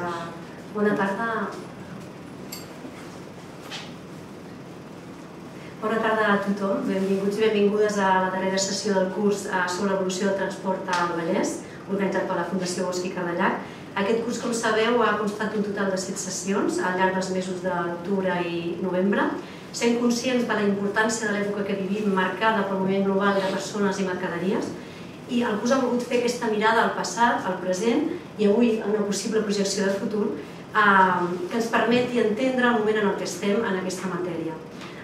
Uh, bona tarda. Bona tarda a tothom, benvinguts i benvingudes a la darrera sessió del curs uh, sobre l'evolució del transport al Vallès, organitzat per la Fundació Bosch i Cardellac. Aquest curs, com sabeu, ha constat un total de 7 sessions al llarg dels mesos d'octubre i novembre, sent conscients de la importància de l'època que vivim marcada pel moviment global de persones i mercaderies, i curs ha volgut fer aquesta mirada al passat, al present i avui en una possible projecció de futur eh, que ens permeti entendre el moment en el que estem en aquesta matèria.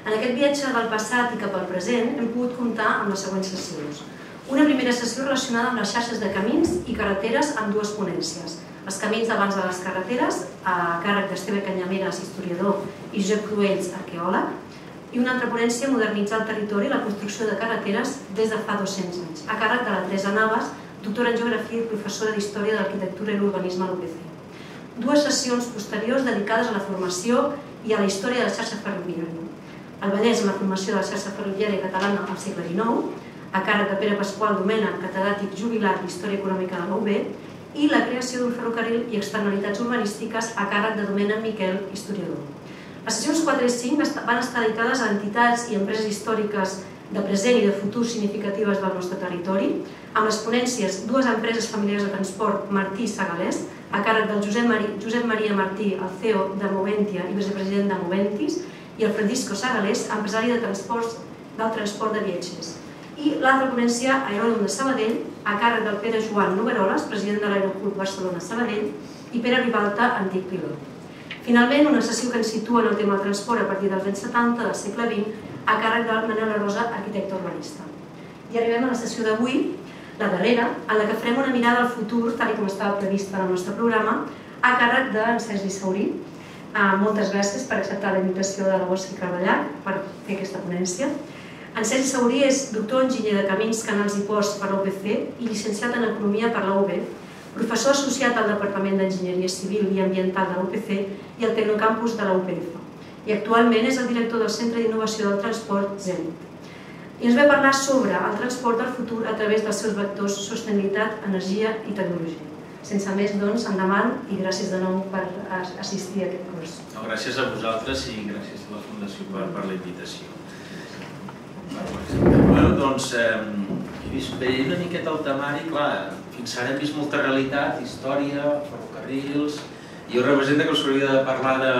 En aquest viatge del passat i cap al present hem pogut comptar amb les següents sessions. Una primera sessió relacionada amb les xarxes de camins i carreteres amb dues ponències. Els camins d'abans de les carreteres, a càrrec d'Esteve Canyameres, historiador, i Josep Cruells, arqueòleg, i una altra ponència modernitzar el territori i la construcció de carreteres des de fa 200 anys, a càrrec de la Teresa Navas, doctora en Geografia i professora d'Història de l'Arquitectura i l'Urbanisme a l'UPC. Dues sessions posteriors dedicades a la formació i a la història de la xarxa ferroviària. El Vallès en la formació de la xarxa ferroviària catalana al segle XIX, a càrrec de Pere Pasqual Domena, catedràtic jubilat d'Història Econòmica de la UB, i la creació d'un ferrocarril i externalitats urbanístiques a càrrec de Domena Miquel, historiador. Les sessions 4 i 5 van estar dedicades a entitats i empreses històriques de present i de futur significatives del nostre territori, amb les ponències dues empreses familiars de transport Martí i Sagalès, a càrrec del Josep, Josep Maria Martí, el CEO de Moventia i vicepresident de Moventis, i el Francisco Sagalés, empresari de transports del transport de viatgers. I l'altra ponència, Aeròdrom de Sabadell, a càrrec del Pere Joan Nogueroles, president de l'Aeroport Barcelona-Sabadell, i Pere Ribalta, antic pilot. Finalment, una sessió que ens situa en el tema del transport a partir dels anys 70 del segle XX a càrrec de Manel Rosa, arquitecte urbanista. I arribem a la sessió d'avui, la darrera, en la que farem una mirada al futur, tal com estava prevista en el nostre programa, a càrrec d'en Sergi Saurí. Uh, moltes gràcies per acceptar la invitació de la Bosch i Carballar per fer aquesta ponència. En Sergi Saurí és doctor enginyer de camins, canals i ports per la UPC i llicenciat en Economia per la UB professor associat al Departament d'Enginyeria Civil i Ambiental de l'UPC i al Tecnocampus de la UPF. I actualment és el director del Centre d'Innovació del Transport Zenit. I ens ve a parlar sobre el transport del futur a través dels seus vectors sostenibilitat, energia i tecnologia. Sense més, doncs, endavant i gràcies de nou per assistir a aquest curs. No, gràcies a vosaltres i gràcies a la Fundació per, per la invitació. Bueno, doncs, eh, veient una miqueta el temari, clar, fins ara hem vist molta realitat, història, ferrocarrils... Jo representa que us hauria de parlar de,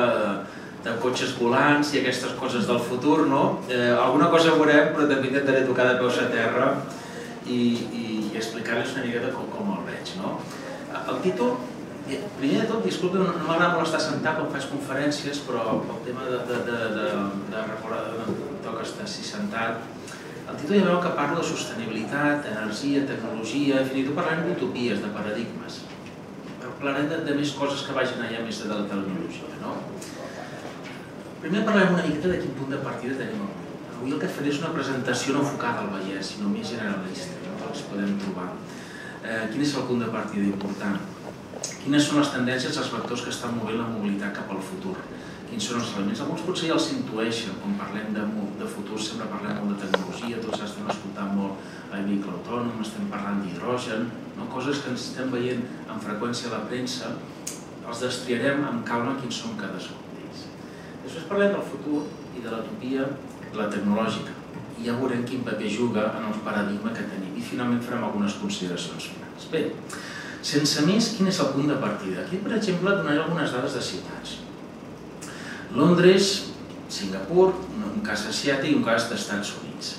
de cotxes volants i aquestes coses del futur, no? Eh, alguna cosa veurem, però també intentaré tocar de peus a terra i, i, explicar-los una miqueta com, com el veig, no? El títol, eh, primer de tot, disculpi, no, no m'agrada molt estar sentat quan faig conferències, però el tema de, de, de, de, de estar així sentat, el títol ja veu que parla de sostenibilitat, energia, tecnologia, en fi, parlant d'utopies, de paradigmes. Parlarem de, de més coses que vagin allà més de la tecnologia, no? Primer parlem una miqueta de quin punt de partida tenim avui. Avui el que faré és una presentació no enfocada al Vallès, sinó més generalista, no? els podem trobar. Eh, quin és el punt de partida important? Quines són les tendències, els vectors que estan movent la mobilitat cap al futur? Quins són els elements. Alguns potser ja els intueixen, quan parlem de, de futur sempre parlem molt de tecnologia, tots estem escoltant molt el vehicle autònom, estem parlant d'hidrogen, no? coses que ens estem veient amb freqüència a la premsa, els destriarem amb calma quins són cadascun d'ells. Després parlem del futur i de l'utopia, la tecnològica, i ja veurem quin paper juga en el paradigma que tenim. I finalment farem algunes consideracions finals. Bé, sense més, quin és el punt de partida? Aquí, per exemple, donaré algunes dades de ciutats. Londres, Singapur, un cas asiàtic i un cas d'Estats Units.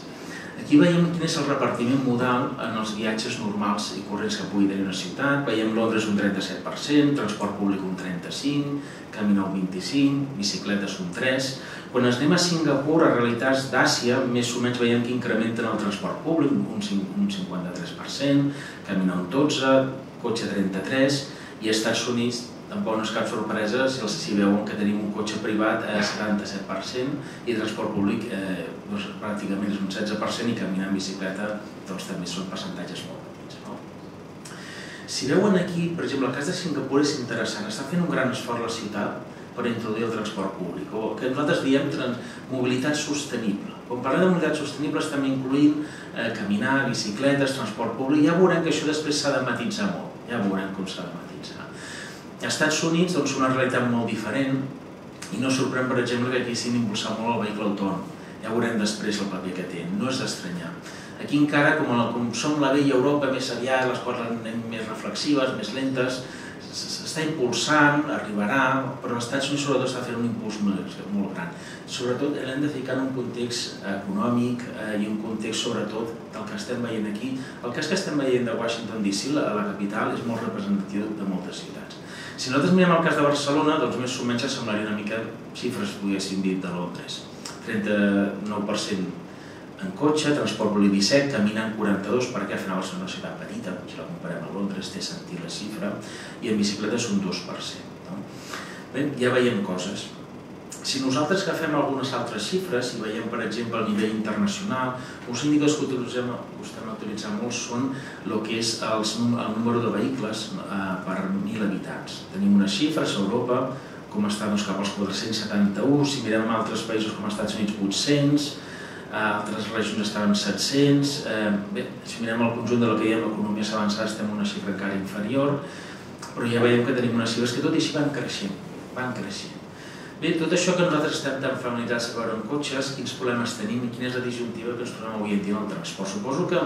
Aquí veiem quin és el repartiment modal en els viatges normals i corrents que pugui tenir una ciutat. Veiem Londres un 37%, transport públic un 35%, caminar un 25%, bicicletes un 3%. Quan anem a Singapur, a realitats d'Àsia, més o menys veiem que incrementen el transport públic un 53%, caminar un 12%, cotxe 33%, i als Estats Units tampoc no és cap sorpresa si, els, si veuen que tenim un cotxe privat a 77% i transport públic eh, doncs, pràcticament és un 16% i caminar en bicicleta doncs, també són percentatges molt petits. No? Si veuen aquí, per exemple, el cas de Singapur és interessant, està fent un gran esforç la ciutat per introduir el transport públic, o que nosaltres diem mobilitat sostenible. Quan parlem de mobilitat sostenible estem incluint eh, caminar, bicicletes, transport públic, ja veurem que això després s'ha de matitzar molt, ja veurem com s'ha de matitzar. Als Estats Units doncs, una realitat molt diferent i no sorprèn, per exemple, que aquí s'hin impulsat molt el vehicle autònom. Ja veurem després el paper que té, no és d'estranyar. Aquí encara, com, la, com som la vella Europa més aviat, les coses anem més reflexives, més lentes, s'està impulsant, arribarà, però als Estats Units sobretot està fent un impuls molt, molt gran. Sobretot l'hem de ficar en un context econòmic eh, i un context sobretot del que estem veient aquí. El cas que estem veient de Washington DC, la, la capital, és molt representatiu de moltes ciutats. Si nosaltres mirem el cas de Barcelona, doncs més o menys semblaria una mica xifres, poguéssim dir, de Londres. 39% en cotxe, transport públic 17, caminant 42, perquè al final és una ciutat petita, si la comparem a Londres té sentit la xifra, i en bicicleta és un 2%. No? Bé, ja veiem coses. Si nosaltres agafem algunes altres xifres, si veiem, per exemple, a nivell internacional, uns indicadors que utilitzem, estem utilitzant molt són el que és els, el número de vehicles eh, per 1.000 habitants. Tenim unes xifres a Europa, com està doncs, cap als 471, si mirem altres països com els Estats Units 800, a altres regions estaven 700, eh, bé, si mirem el conjunt de lo que diem economies avançades estem en una xifra encara inferior, però ja veiem que tenim unes xifres que tot i així van creixent, van creixent. Bé, tot això que nosaltres estem tan familiaritzats a veure en cotxes, quins problemes tenim i quina és la disjuntiva que ens trobem avui en dia en el transport. Suposo que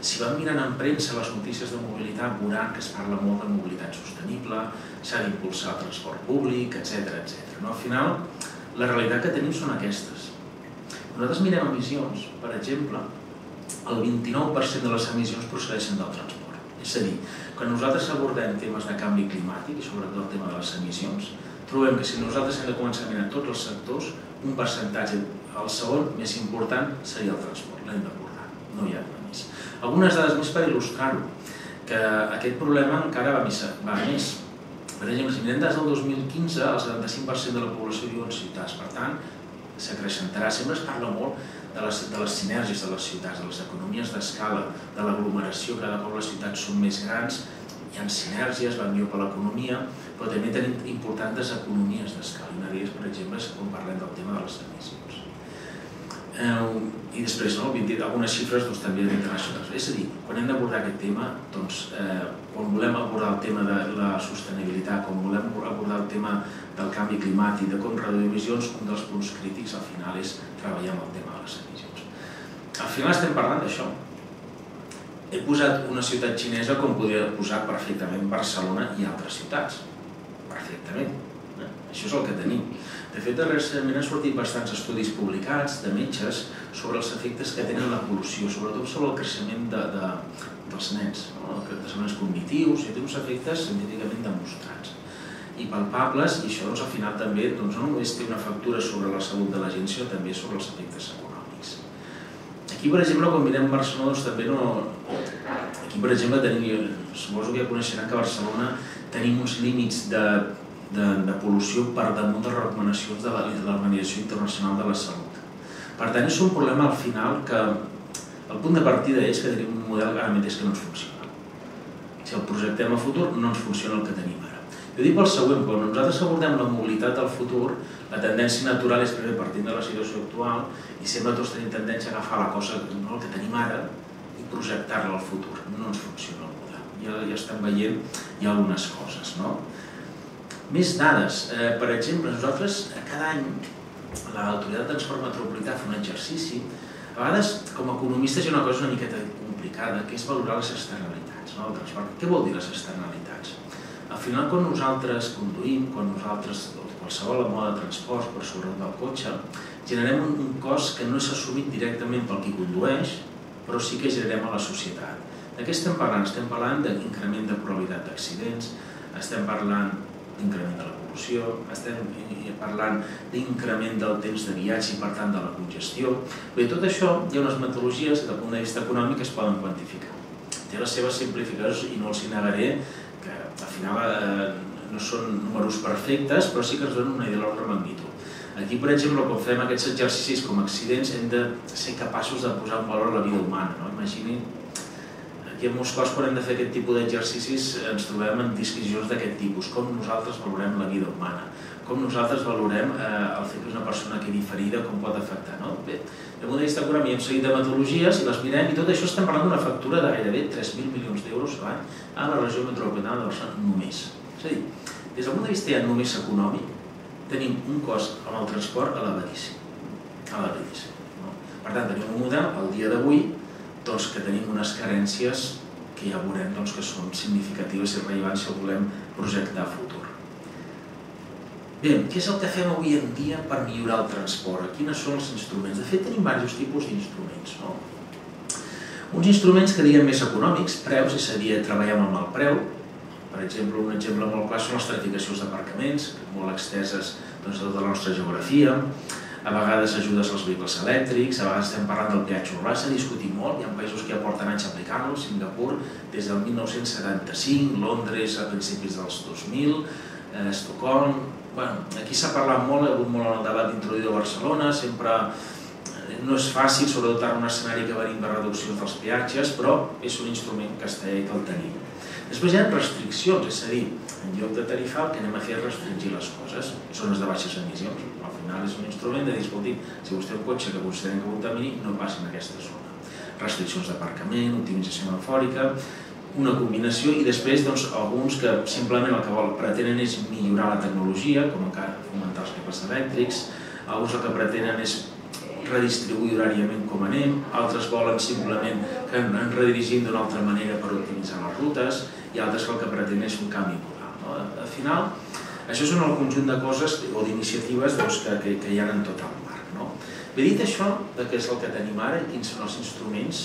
si vam mirant en premsa les notícies de mobilitat veuran que es parla molt de mobilitat sostenible, s'ha d'impulsar el transport públic, etc etc. No? Al final, la realitat que tenim són aquestes nosaltres mirem emissions, per exemple, el 29% de les emissions procedeixen del transport. És a dir, quan nosaltres abordem temes de canvi climàtic, i sobretot el tema de les emissions, trobem que si nosaltres hem de començar a mirar tots els sectors, un percentatge, el segon més important seria el transport, l'hem d'abordar, no hi ha més. Algunes dades més per il·lustrar-ho, que aquest problema encara va més. Va més. Per exemple, si mirem des del 2015, el 75% de la població viu en ciutats, per tant, s'acrecentarà. Sempre es parla molt de les, de les sinergies de les ciutats, de les economies d'escala, de l'aglomeració, cada cop les ciutats són més grans, hi ha sinergies, van millor per l'economia, però també tenim importants economies d'escala. Una d'elles, per exemple, és quan parlem del tema de les emissions. Eh, I després, no, algunes xifres doncs, també internacionals. És a dir, quan hem d'abordar aquest tema, doncs, eh, quan volem abordar el tema de la sostenibilitat, quan volem abordar el tema del canvi climàtic, de com reduir emissions, un dels punts crítics al final és treballar amb el tema de les emissions. Al final estem parlant d'això. He posat una ciutat xinesa com podria posar perfectament Barcelona i altres ciutats. Perfectament. Eh? Això és el que tenim. De fet, recentment han sortit bastants estudis publicats de metges sobre els efectes que tenen la pol·lució, sobretot sobre el creixement de, de, dels nens, els creixements cognitius, i té uns efectes científicament demostrats i palpables, i això doncs, al final també doncs, no només té una factura sobre la salut de la gent, sinó també sobre els efectes econòmics. Aquí, per exemple, quan mirem Barcelona, doncs, també no... Aquí, per exemple, tenim, suposo que ja coneixeran que Barcelona tenim uns límits de de, de pol·lució per damunt de recomanacions de l'Organització Internacional de la Salut. Per tant, és un problema al final que el punt de partida és que tenim un model que ara mateix que no ens funciona. Si el projectem a futur, no ens funciona el que tenim ara. Jo dic pel següent, quan nosaltres abordem la mobilitat del futur, la tendència natural és primer partint de la situació actual i sempre tots tenim tendència a agafar la cosa no, el que tenim ara i projectar-la al futur. No ens funciona el. Ja, ja estem veient hi ha algunes coses. No? Més dades. Eh, per exemple, nosaltres cada any l'Autoritat de Transport Metropolità fa un exercici. A vegades, com a economistes, hi ha una cosa una miqueta complicada, que és valorar les externalitats no, del transport. Què vol dir les externalitats? Al final, quan nosaltres conduïm, quan nosaltres, qualsevol moda de transport per sobre del cotxe, generem un, un cost que no és assumit directament pel qui condueix, però sí que generem a la societat. De què estem parlant? Estem parlant d'increment de probabilitat d'accidents, estem parlant d'increment de la pol·lució, estem parlant d'increment del temps de viatge i per tant de la congestió. Bé, tot això hi ha unes metodologies que del punt de vista econòmic es poden quantificar. Té les seves simplificacions i no els hi negaré que al final eh, no són números perfectes, però sí que ens donen una idea de l'ordre magnitud. Aquí, per exemple, quan fem aquests exercicis com accidents, hem de ser capaços de posar un valor la vida humana. No? Imaginin i en molts cops quan hem de fer aquest tipus d'exercicis ens trobem en discussions d'aquest tipus, com nosaltres valorem la vida humana, com nosaltres valorem eh, el fet que una persona quedi ferida, com pot afectar. No? Bé, de punt de vista econòmic hem seguit de metodologies i les mirem i tot això estem parlant d'una factura de gairebé 3.000 milions d'euros l'any a la regió metropolitana de Barcelona només. És a dir, des del punt de vista ja només econòmic, tenim un cost amb el transport elevadíssim. elevadíssim no? Per tant, tenim un model, al dia d'avui, doncs, que tenim unes carències que ja veurem doncs, que són significatives i rellevants si volem projectar a futur. Bé, què és el que fem avui en dia per millorar el transport? Quines són els instruments? De fet, tenim diversos tipus d'instruments. No? Uns instruments que diem més econòmics, preus, és a dir, treballem amb el preu. Per exemple, un exemple molt clar són les stratificacions d'aparcaments, molt exteses doncs, de la nostra geografia. A vegades ajudes als vehicles elèctrics, a vegades estem parlant del peatge urbà, s'ha discutit molt, hi ha països que ja porten anys aplicant-lo, Singapur des del 1975, Londres a principis dels 2000, eh, Estocolm... Bueno, aquí s'ha parlat molt, ha hagut molt el debat d'introduir a Barcelona, sempre no és fàcil, sobretot en un escenari que venim de reducció dels peatges, però és un instrument que està que el tenim. Després hi ha restriccions, és a dir, en lloc de tarifar el que anem a fer és restringir les coses, zones de baixes emissions. Al final és un instrument de dir, escolti, si vostè un cotxe que considerem que contamini, no passi en aquesta zona. Restriccions d'aparcament, optimització memfòrica, una combinació i després doncs, alguns que simplement el que vol, pretenen és millorar la tecnologia, com encara fomentar els vehicles elèctrics, alguns el que pretenen és redistribuir horàriament com anem, altres volen simplement que ens redirigim d'una altra manera per optimitzar les rutes i altres que el que pretén és un canvi modal. No? Al final, això són el conjunt de coses o d'iniciatives doncs, que, que, hi ha en tot el marc. No? Bé, dit això, de què és el que tenim ara i quins són els instruments,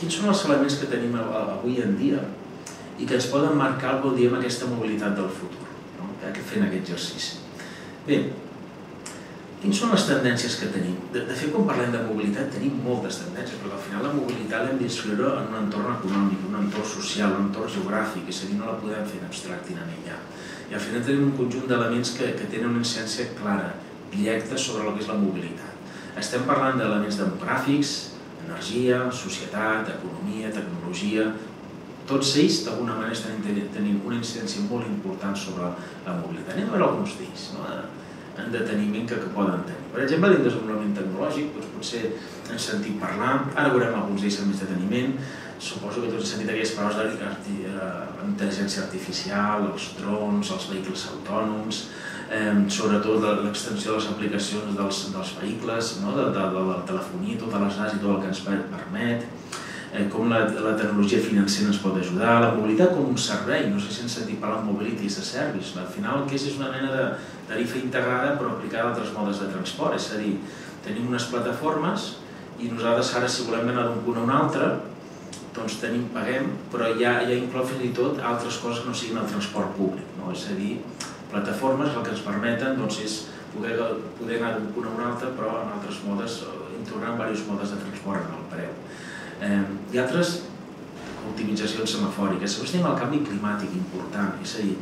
quins són els elements que tenim avui en dia i que ens poden marcar, el diem, aquesta mobilitat del futur, no? fent aquest exercici. Bé, Quines són les tendències que tenim? De, de fet, quan parlem de mobilitat, tenim moltes tendències, perquè al final la mobilitat l'hem d'inscriure en un entorn econòmic, un entorn social, un entorn geogràfic, és a dir, no la podem fer abstracte i aïllar. I al final tenim un conjunt d'elements que, que tenen una incidència clara, directa sobre el que és la mobilitat. Estem parlant d'elements demogràfics, energia, societat, economia, tecnologia, tots ells d'alguna manera estan tenint una incidència molt important sobre la mobilitat. Anem a veure alguns d'ells. No? en deteniment que, que poden tenir. Per exemple, dins desenvolupament tecnològic, doncs potser hem sentit parlar, ara veurem alguns d'ells amb més deteniment, suposo que tots aquelles paraules d'intel·ligència artificial, els drons, els vehicles autònoms, eh, sobretot l'extensió de les aplicacions dels, dels vehicles, no? de, de, de la telefonia, totes les dades i tot el que ens permet, eh, com la, la tecnologia financera ens pot ajudar, la mobilitat com un servei, no sé si hem sentit parlar de mobility as a service, al final el que és és una mena de tarifa integrada però aplicada a altres modes de transport, és a dir, tenim unes plataformes i nosaltres ara si volem anar d'un punt a un altre, doncs tenim, paguem, però ja, ja inclou fins i tot altres coses que no siguin el transport públic, no? és a dir, plataformes el que ens permeten doncs, és poder, poder anar d'un punt a un altre però en altres modes, integrant diversos modes de transport en el preu. Eh, I altres optimitzacions semafòriques. Després tenim el canvi climàtic important, és a dir,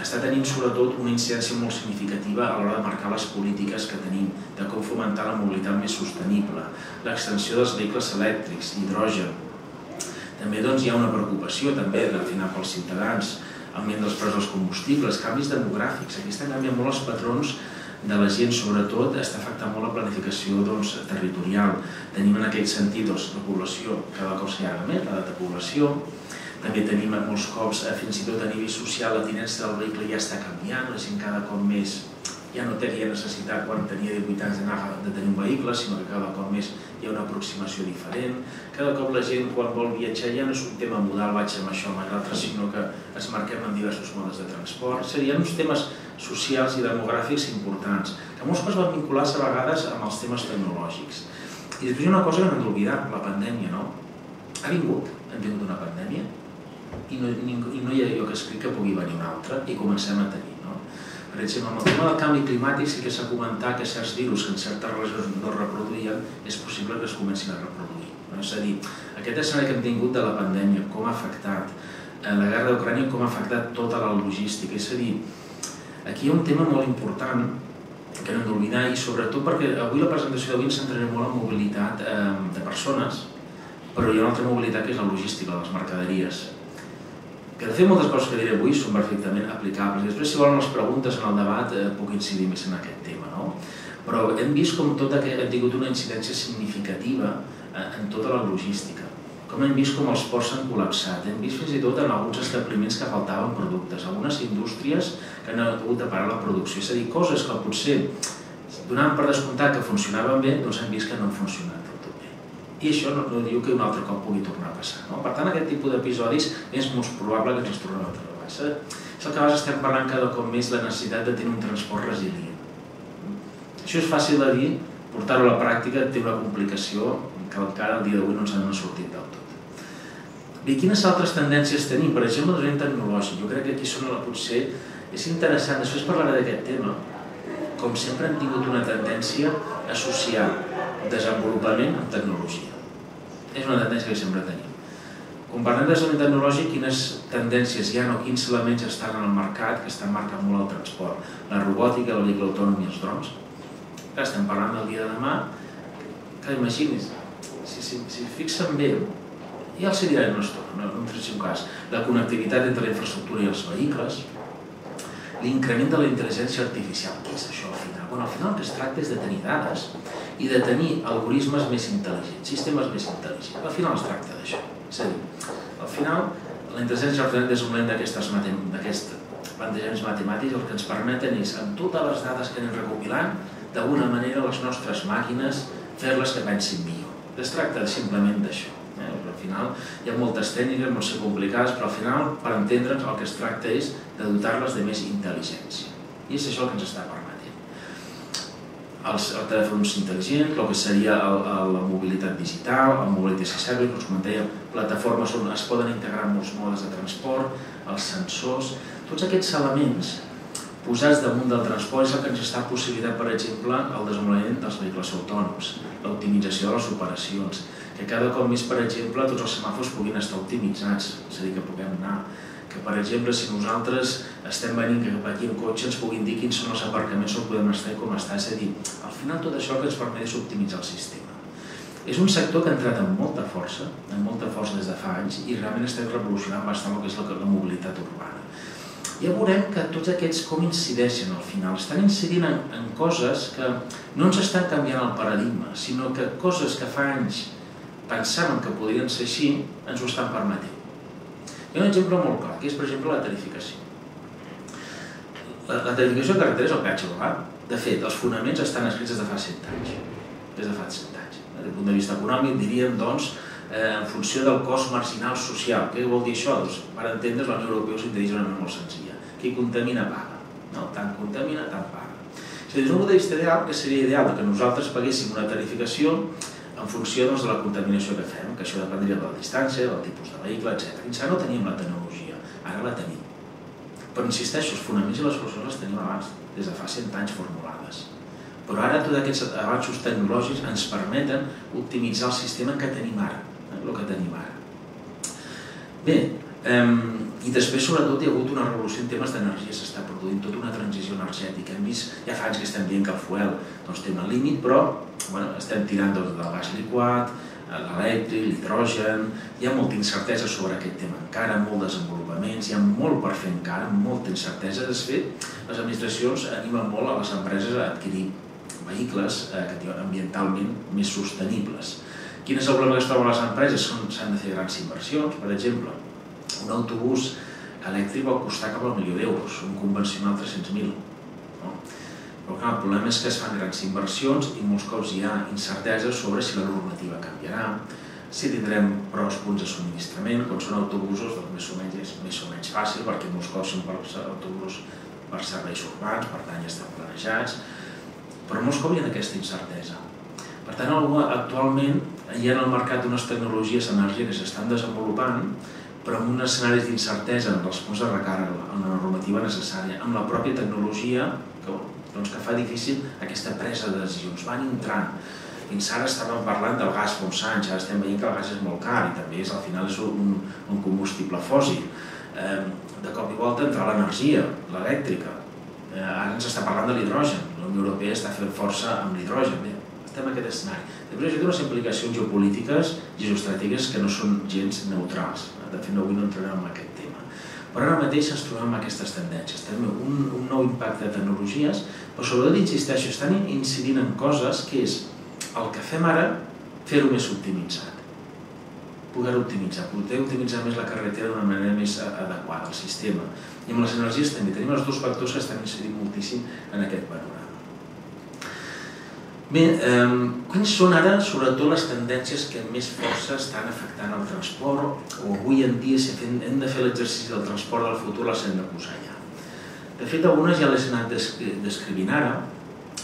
està tenint sobretot una incidència molt significativa a l'hora de marcar les polítiques que tenim, de com fomentar la mobilitat més sostenible, l'extensió dels vehicles elèctrics, hidrogen. També doncs, hi ha una preocupació també al final pels ciutadans, augment dels preus dels combustibles, canvis demogràfics. Aquí estan canviant molt els patrons de la gent, sobretot, està afectant molt la planificació doncs, territorial. Tenim en aquest sentit doncs, la població cada cop s'allarga més, la de població, també tenim molts cops, eh, fins i tot a nivell social, la tinença del vehicle ja està canviant, la gent cada cop més ja no aquella necessitat quan tenia 18 anys d'anar de tenir un vehicle, sinó que cada cop més hi ha una aproximació diferent. Cada cop la gent quan vol viatjar ja no és un tema modal, vaig amb això, amb l'altre, sinó que es marquem en diversos modes de transport. Serien uns temes socials i demogràfics importants, que molts cops van vinculats a vegades amb els temes tecnològics. I després hi ha una cosa que no hem d'oblidar, la pandèmia, no? Ha vingut, hem tingut una pandèmia, i no, i no hi ha lloc escrit que pugui venir una altra i comencem a tenir. Per exemple, amb el tema del canvi climàtic sí que s'ha comentat que certs virus que en certes regions no es reproduïen és possible que es comencin a reproduir. És a dir, aquest escenari que hem tingut de la pandèmia, com ha afectat eh, la guerra d'Ucrània, com ha afectat tota la logística. És a dir, aquí hi ha un tema molt important que no hem d'oblidar i sobretot perquè avui la presentació d'avui ens centrarem molt en mobilitat eh, de persones, però hi ha una altra mobilitat que és la logística, les mercaderies que de fet moltes coses que diré avui són perfectament aplicables. Després, si volen les preguntes en el debat, eh, puc incidir més en aquest tema. No? Però hem vist com tot aquest, hem tingut una incidència significativa eh, en tota la logística. com hem vist com els ports s'han col·lapsat, hem vist fins i tot en alguns establiments que faltaven productes, algunes indústries que han hagut de parar la producció, és a dir, coses que potser donaven per descomptat que funcionaven bé, doncs hem vist que no han funcionat. I això no, no diu que un altre cop pugui tornar a passar. No? Per tant, aquest tipus d'episodis és molt probable que ens tornem a trobar. És el que a vegades estem parlant cada cop més, la necessitat de tenir un transport resilient. Això és fàcil de dir, portar-ho a la pràctica té una complicació que encara al dia d'avui no ens n'han sortit del tot. Bé, quines altres tendències tenim? Per exemple, el tecnològic. Jo crec que aquí són, potser és interessant, després parlaré d'aquest tema, com sempre hem tingut una tendència a associar desenvolupament amb tecnologia. És una tendència que sempre tenim. Quan parlem de desenvolupament tecnològic, quines tendències hi ha o quins elements estan en el mercat que estan marcant molt el transport? La robòtica, el vehicle autònom i els drons. Clar, estem parlant del dia de demà, que imagini's, si, si, si fixen bé, ja els diré una estona, no en un cas, la connectivitat entre la infraestructura i els vehicles, l'increment de la intel·ligència artificial. Què és això al final? Bueno, al final el que es tracta és de tenir dades i de tenir algoritmes més intel·ligents, sistemes més intel·ligents. Al final es tracta d'això. És a dir, al final la intel·ligència artificial és un d'aquests plantejaments matemàtics el que ens permeten és, amb totes les dades que anem recopilant, d'alguna manera les nostres màquines fer-les que pensin millor. Es tracta simplement d'això. Eh? Al final hi ha moltes tècniques, molt ser complicades, però al final, per entendre'ns, el que es tracta és de dotar-les de més intel·ligència. I és això el que ens està permetent. Els, els telèfons intel·ligents, el que seria el, el, la mobilitat digital, el mobility accessible, com com dèiem, plataformes on es poden integrar molts modes de transport, els sensors, tots aquests elements posats damunt del transport és el que ens està possibilitat, per exemple, el desenvolupament dels vehicles autònoms, l'optimització de les operacions, que cada cop més, per exemple, tots els semàfors puguin estar optimitzats, és a dir, que puguem anar que, per exemple, si nosaltres estem venint cap aquí en cotxe, ens puguin dir quins són els aparcaments on podem estar i com està. És a dir, al final tot això que ens permet és optimitzar el sistema. És un sector que ha entrat amb molta força, amb molta força des de fa anys, i realment estem revolucionant bastant el que és la, la mobilitat urbana. Ja veurem que tots aquests com incideixen al final. Estan incidint en, en coses que no ens estan canviant el paradigma, sinó que coses que fa anys pensàvem que podrien ser així, ens ho estan permetent. Hi ha un exemple molt clar, que és, per exemple, la tarificació. La, la tarificació de carretera és el peatge legal. De fet, els fonaments estan escrits des de fa 100 anys. Des de fa 100 anys. Des del punt de vista econòmic, diríem, doncs, eh, en funció del cost marginal social. Què vol dir això? Doncs, per entendre's, la Unió Europea s'interessa una molt senzilla. Qui contamina paga. No? Tant contamina, tant paga. És a dir, des d'un punt de vista ideal, que seria ideal que nosaltres paguéssim una tarificació en funció doncs, de la contaminació que fem, que això dependria de la distància, del tipus de vehicle, etc. Fins ara no teníem la tecnologia, ara la tenim. Però insisteixo, els fonaments i les solucions les tenim abans, des de fa 100 anys formulades. Però ara tots aquests avanços tecnològics ens permeten optimitzar el sistema que tenim ara, eh, el que tenim ara. Bé, eh, i després, sobretot, hi ha hagut una revolució en temes d'energia, s'està produint tota una transició energètica. Hem vist, ja fa anys que estem dient que el fuel doncs, té un límit, però bueno, estem tirant doncs, del gas liquat, l'elèctric, l'hidrogen, hi ha molta incertesa sobre aquest tema encara, molt desenvolupaments, hi ha molt per fer encara, molta incertesa. De fet, les administracions animen molt a les empreses a adquirir vehicles eh, que diuen ambientalment més sostenibles. Quin és el problema que es troben les empreses? S'han de fer grans inversions, per exemple, un autobús elèctric pot costar cap al milió d'euros, un convencional 300.000. No? Però clar, el problema és que es fan grans inversions i molts cops hi ha incertesa sobre si la normativa canviarà, si tindrem prou punts de subministrament, quan són autobusos doncs més o menys és més o menys fàcil perquè molts cops són per autobusos per serveis urbans, per tant ja estan planejats, però molts cops hi ha aquesta incertesa. Per tant, actualment hi ha en el mercat unes tecnologies d'energia que s'estan desenvolupant però amb uns escenaris d'incertesa en els punts de recàrrega, en la normativa necessària, amb la pròpia tecnologia que, doncs, que fa difícil aquesta presa de decisions. Van entrant. Fins ara estàvem parlant del gas fa uns anys, ara estem veient que el gas és molt car i també és, al final és un, un combustible fòssil. De cop i volta entra l'energia, l'elèctrica. Eh, ara ens està parlant de l'hidrogen. La Unió Europea està fent força amb l'hidrogen. Estem en aquest escenari. Després hi ha unes implicacions geopolítiques i geoestratègiques que no són gens neutrals de fet avui no entrarem en aquest tema. Però ara mateix ens trobem amb aquestes tendències, tenim un, un nou impacte de tecnologies, però sobretot insisteixo, estan incidint en coses que és el que fem ara, fer-ho més optimitzat. poder optimitzar, poder optimitzar més la carretera d'una manera més adequada al sistema. I amb les energies també tenim els dos factors que estan incidint moltíssim en aquest panorama. Bé, eh, quines són ara, sobretot, les tendències que més força estan afectant el transport o avui en dia, si hem de fer l'exercici del transport del futur, les hem de posar ja. De fet, algunes ja les he anat descrivint ara.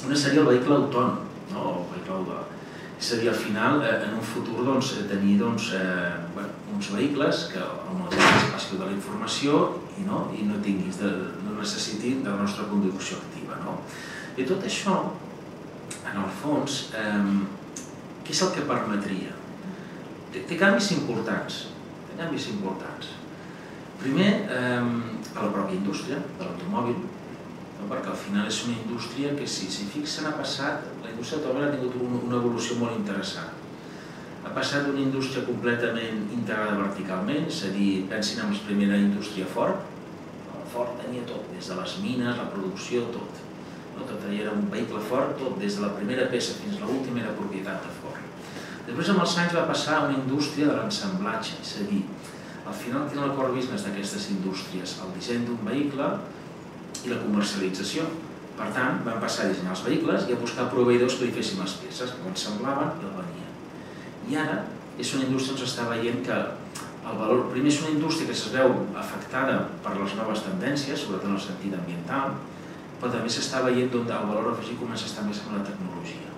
Una seria el vehicle autònom, no? el vehicle autònom és a dir, al final, eh, en un futur, doncs, eh, tenir doncs, eh, bueno, uns vehicles que on no tinguis passió de la informació i no, i no tinguis, de, no necessitin de la nostra conducció activa. No? I tot això, en el fons, què és el que permetria? Té, canvis importants, té canvis importants. Primer, a la pròpia indústria de l'automòbil, perquè al final és una indústria que si s'hi fixen ha passat, la indústria automòbil ha tingut un, una evolució molt interessant. Ha passat d'una indústria completament integrada verticalment, és a dir, pensin en la primera indústria Ford, Ford tenia tot, des de les mines, la producció, tot. No? Tot era un vehicle fort, tot, des de la primera peça fins a l'última era propietat de Ford. Després amb els anys va passar a una indústria de l'ensamblatge, és a dir, al final tenen el core business d'aquestes indústries, el disseny d'un vehicle, i la comercialització. Per tant, van passar a dissenyar els vehicles i a buscar proveïdors que li fessin les peces, que quan semblaven i el venien. I ara és una indústria on s'està veient que el valor, primer és una indústria que es veu afectada per les noves tendències, sobretot en el sentit ambiental, però també s'està veient on el valor afegit comença a estar més amb la tecnologia.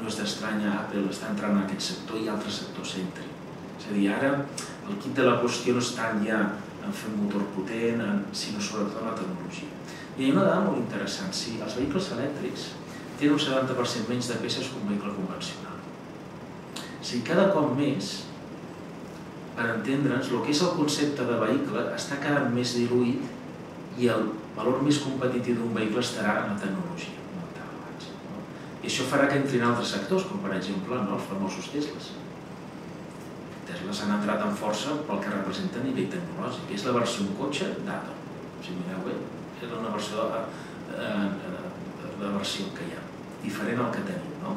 No és d'estranya, Apple està entrant en aquest sector i altres sectors entrin. És a dir, ara el kit de la qüestió no és tant ja en fer un motor potent, en, sinó sobretot en la tecnologia. I hi ha una dada molt interessant, si els vehicles elèctrics tenen un 70% menys de peces que un vehicle convencional. O sigui, cada cop més, per entendre'ns, el que és el concepte de vehicle està cada més diluït i el valor més competitiu d'un vehicle estarà en la tecnologia. I això farà que entrin altres sectors, com per exemple no, els famosos Teslas Tesla s'han entrat amb força pel que representa a nivell tecnològic. És la versió un cotxe d'Atom. Si mireu bé, és una versió de, de, de, de versió que hi ha, diferent al que tenim. No?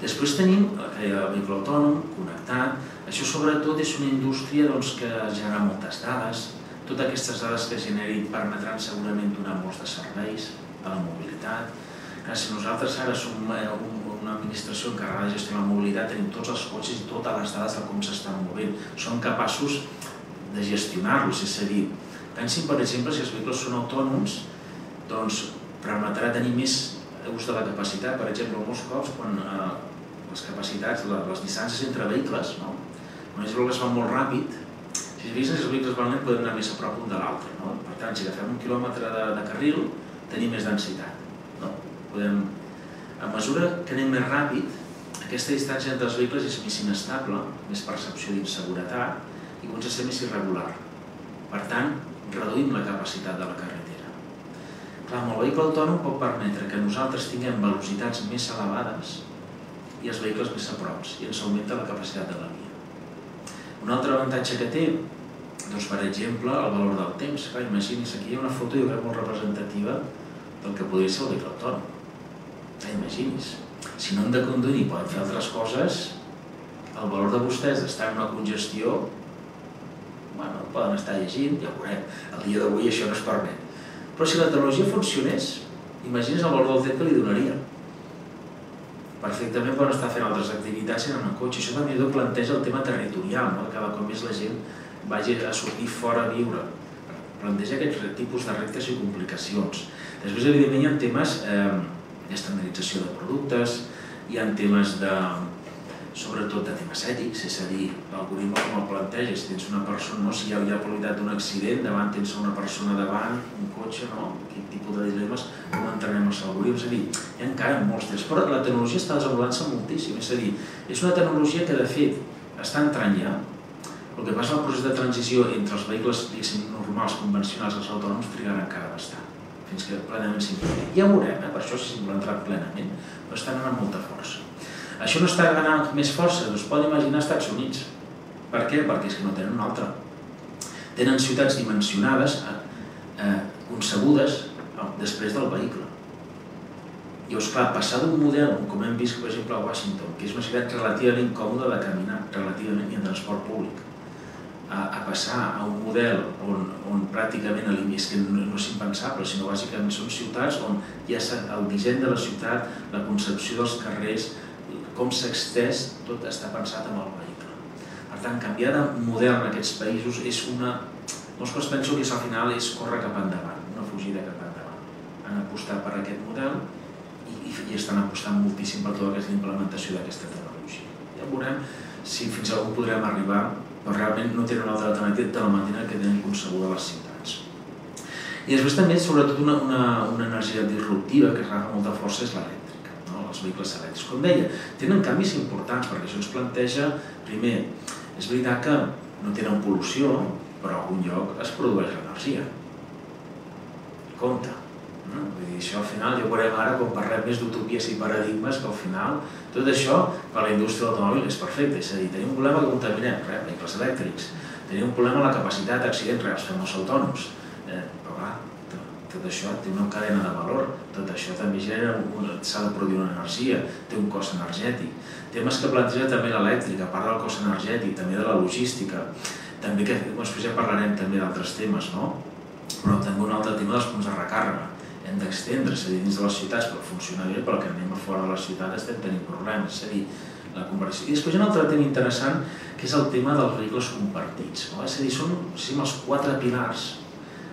Després tenim el vehicle autònom, connectat. Això sobretot és una indústria doncs, que genera moltes dades. Totes aquestes dades que generi permetran segurament donar molts de serveis a la mobilitat. Si nosaltres ara som eh, un una administració encarregada de gestionar la mobilitat, tenim tots els cotxes i totes les dades de com s'estan movent. Som capaços de gestionar-los, és a dir, pensin, per exemple, si els vehicles són autònoms, doncs permetrà tenir més ús de la capacitat. Per exemple, molts cops, quan eh, les capacitats, les distàncies entre vehicles, no? quan els vehicles van molt ràpid, si es els vehicles van lent podem anar més a prop un de l'altre. No? Per tant, si agafem un quilòmetre de, de carril, tenim més densitat. No? Podem a mesura que anem més ràpid, aquesta distància entre els vehicles és més inestable, més percepció d'inseguretat i comença a ser més irregular. Per tant, reduïm la capacitat de la carretera. Clar, amb el vehicle autònom pot permetre que nosaltres tinguem velocitats més elevades i els vehicles més a props i ens augmenta la capacitat de la via. Un altre avantatge que té, doncs, per exemple, el valor del temps. Imagini's, aquí hi ha una foto jo crec molt representativa del que podria ser el vehicle autònom imaginis, si no hem de conduir i poden fer altres coses, el valor de vostès d'estar en una congestió, bueno, poden estar llegint, ja ho veurem, el dia d'avui això no es permet. Però si la tecnologia funcionés, imagines el valor del temps que li donaria. Perfectament poden estar fent altres activitats en el cotxe. Això també planteja el tema territorial, no? cada cop més la gent vagi a sortir fora a viure. Planteja aquests tipus de reptes i complicacions. Després, evidentment, hi ha temes eh, d'estandardització de productes, hi ha temes de, sobretot de temes ètics, és a dir, l'algoritme com el si tens una persona, no, si hi ha, hi ha probabilitat d'un accident, davant tens una persona davant, un cotxe, no? quin tipus de dilemes, com entrenem els algoritmes, és a dir, hi ha encara molts temps, però la tecnologia està desenvolupant-se moltíssim, és a dir, és una tecnologia que de fet està entrant ja, el que passa en el procés de transició entre els vehicles normals, convencionals i els autònoms trigarà encara bastant fins que plenament s'implementi. Ja veurem, eh? per això si s'implementarà plenament, però estan anant molta força. Això no està ganant més força, doncs pot imaginar als Estats Units. Per què? Perquè és que no tenen una altra. Tenen ciutats dimensionades, eh, eh, concebudes després del vehicle. Llavors, clar, passar d'un model, com hem vist, per exemple, a Washington, que és una ciutat relativament còmoda de caminar, relativament, i en transport públic, a, a passar a un model on, on pràcticament és que no, no és impensable, sinó bàsicament són ciutats on ja el disseny de la ciutat, la concepció dels carrers, com s'ha extès, tot està pensat amb el vehicle. Per tant, canviar de model en aquests països és una... Molts cops penso que al final és córrer cap endavant, una fugida cap endavant. Han apostat per aquest model i, i estan apostant moltíssim per tota aquesta implementació d'aquesta tecnologia. Ja veurem si fins a on podrem arribar, però realment no tenen una altra alternativa de la manera que tenen concebuda les ciutats. I després també, sobretot, una, una, una energia disruptiva que agafa molta força és l'elèctrica, no? els vehicles elèctrics. Com deia, tenen canvis importants perquè això ens planteja, primer, és veritat que no tenen pol·lució, però a algun lloc es produeix l'energia. Compte, no? Vull dir, això al final ja veurem ara quan parlem més d'utopies i paradigmes que al final tot això per a la indústria automòbil és perfecte, és a dir, tenim un problema que contaminem, res, vehicles elèctrics, tenim un problema amb la capacitat d'accidents, res, els fem els autònoms, eh, però clar, tot, això té una cadena de valor, tot això també genera, s'ha de produir una energia, té un cost energètic. Temes que planteja també l'elèctrica, parla del cost energètic, també de la logística, també que després ja parlarem també d'altres temes, no? però també un altre tema dels punts de recàrrega hem d'extendre, és a dir, dins de les ciutats pot funcionar bé, però que anem a fora de la ciutat estem tenint problemes, és a dir, la conversió. I després hi ha un altre tema interessant, que és el tema dels vehicles compartits. No? És a dir, són si els quatre pilars,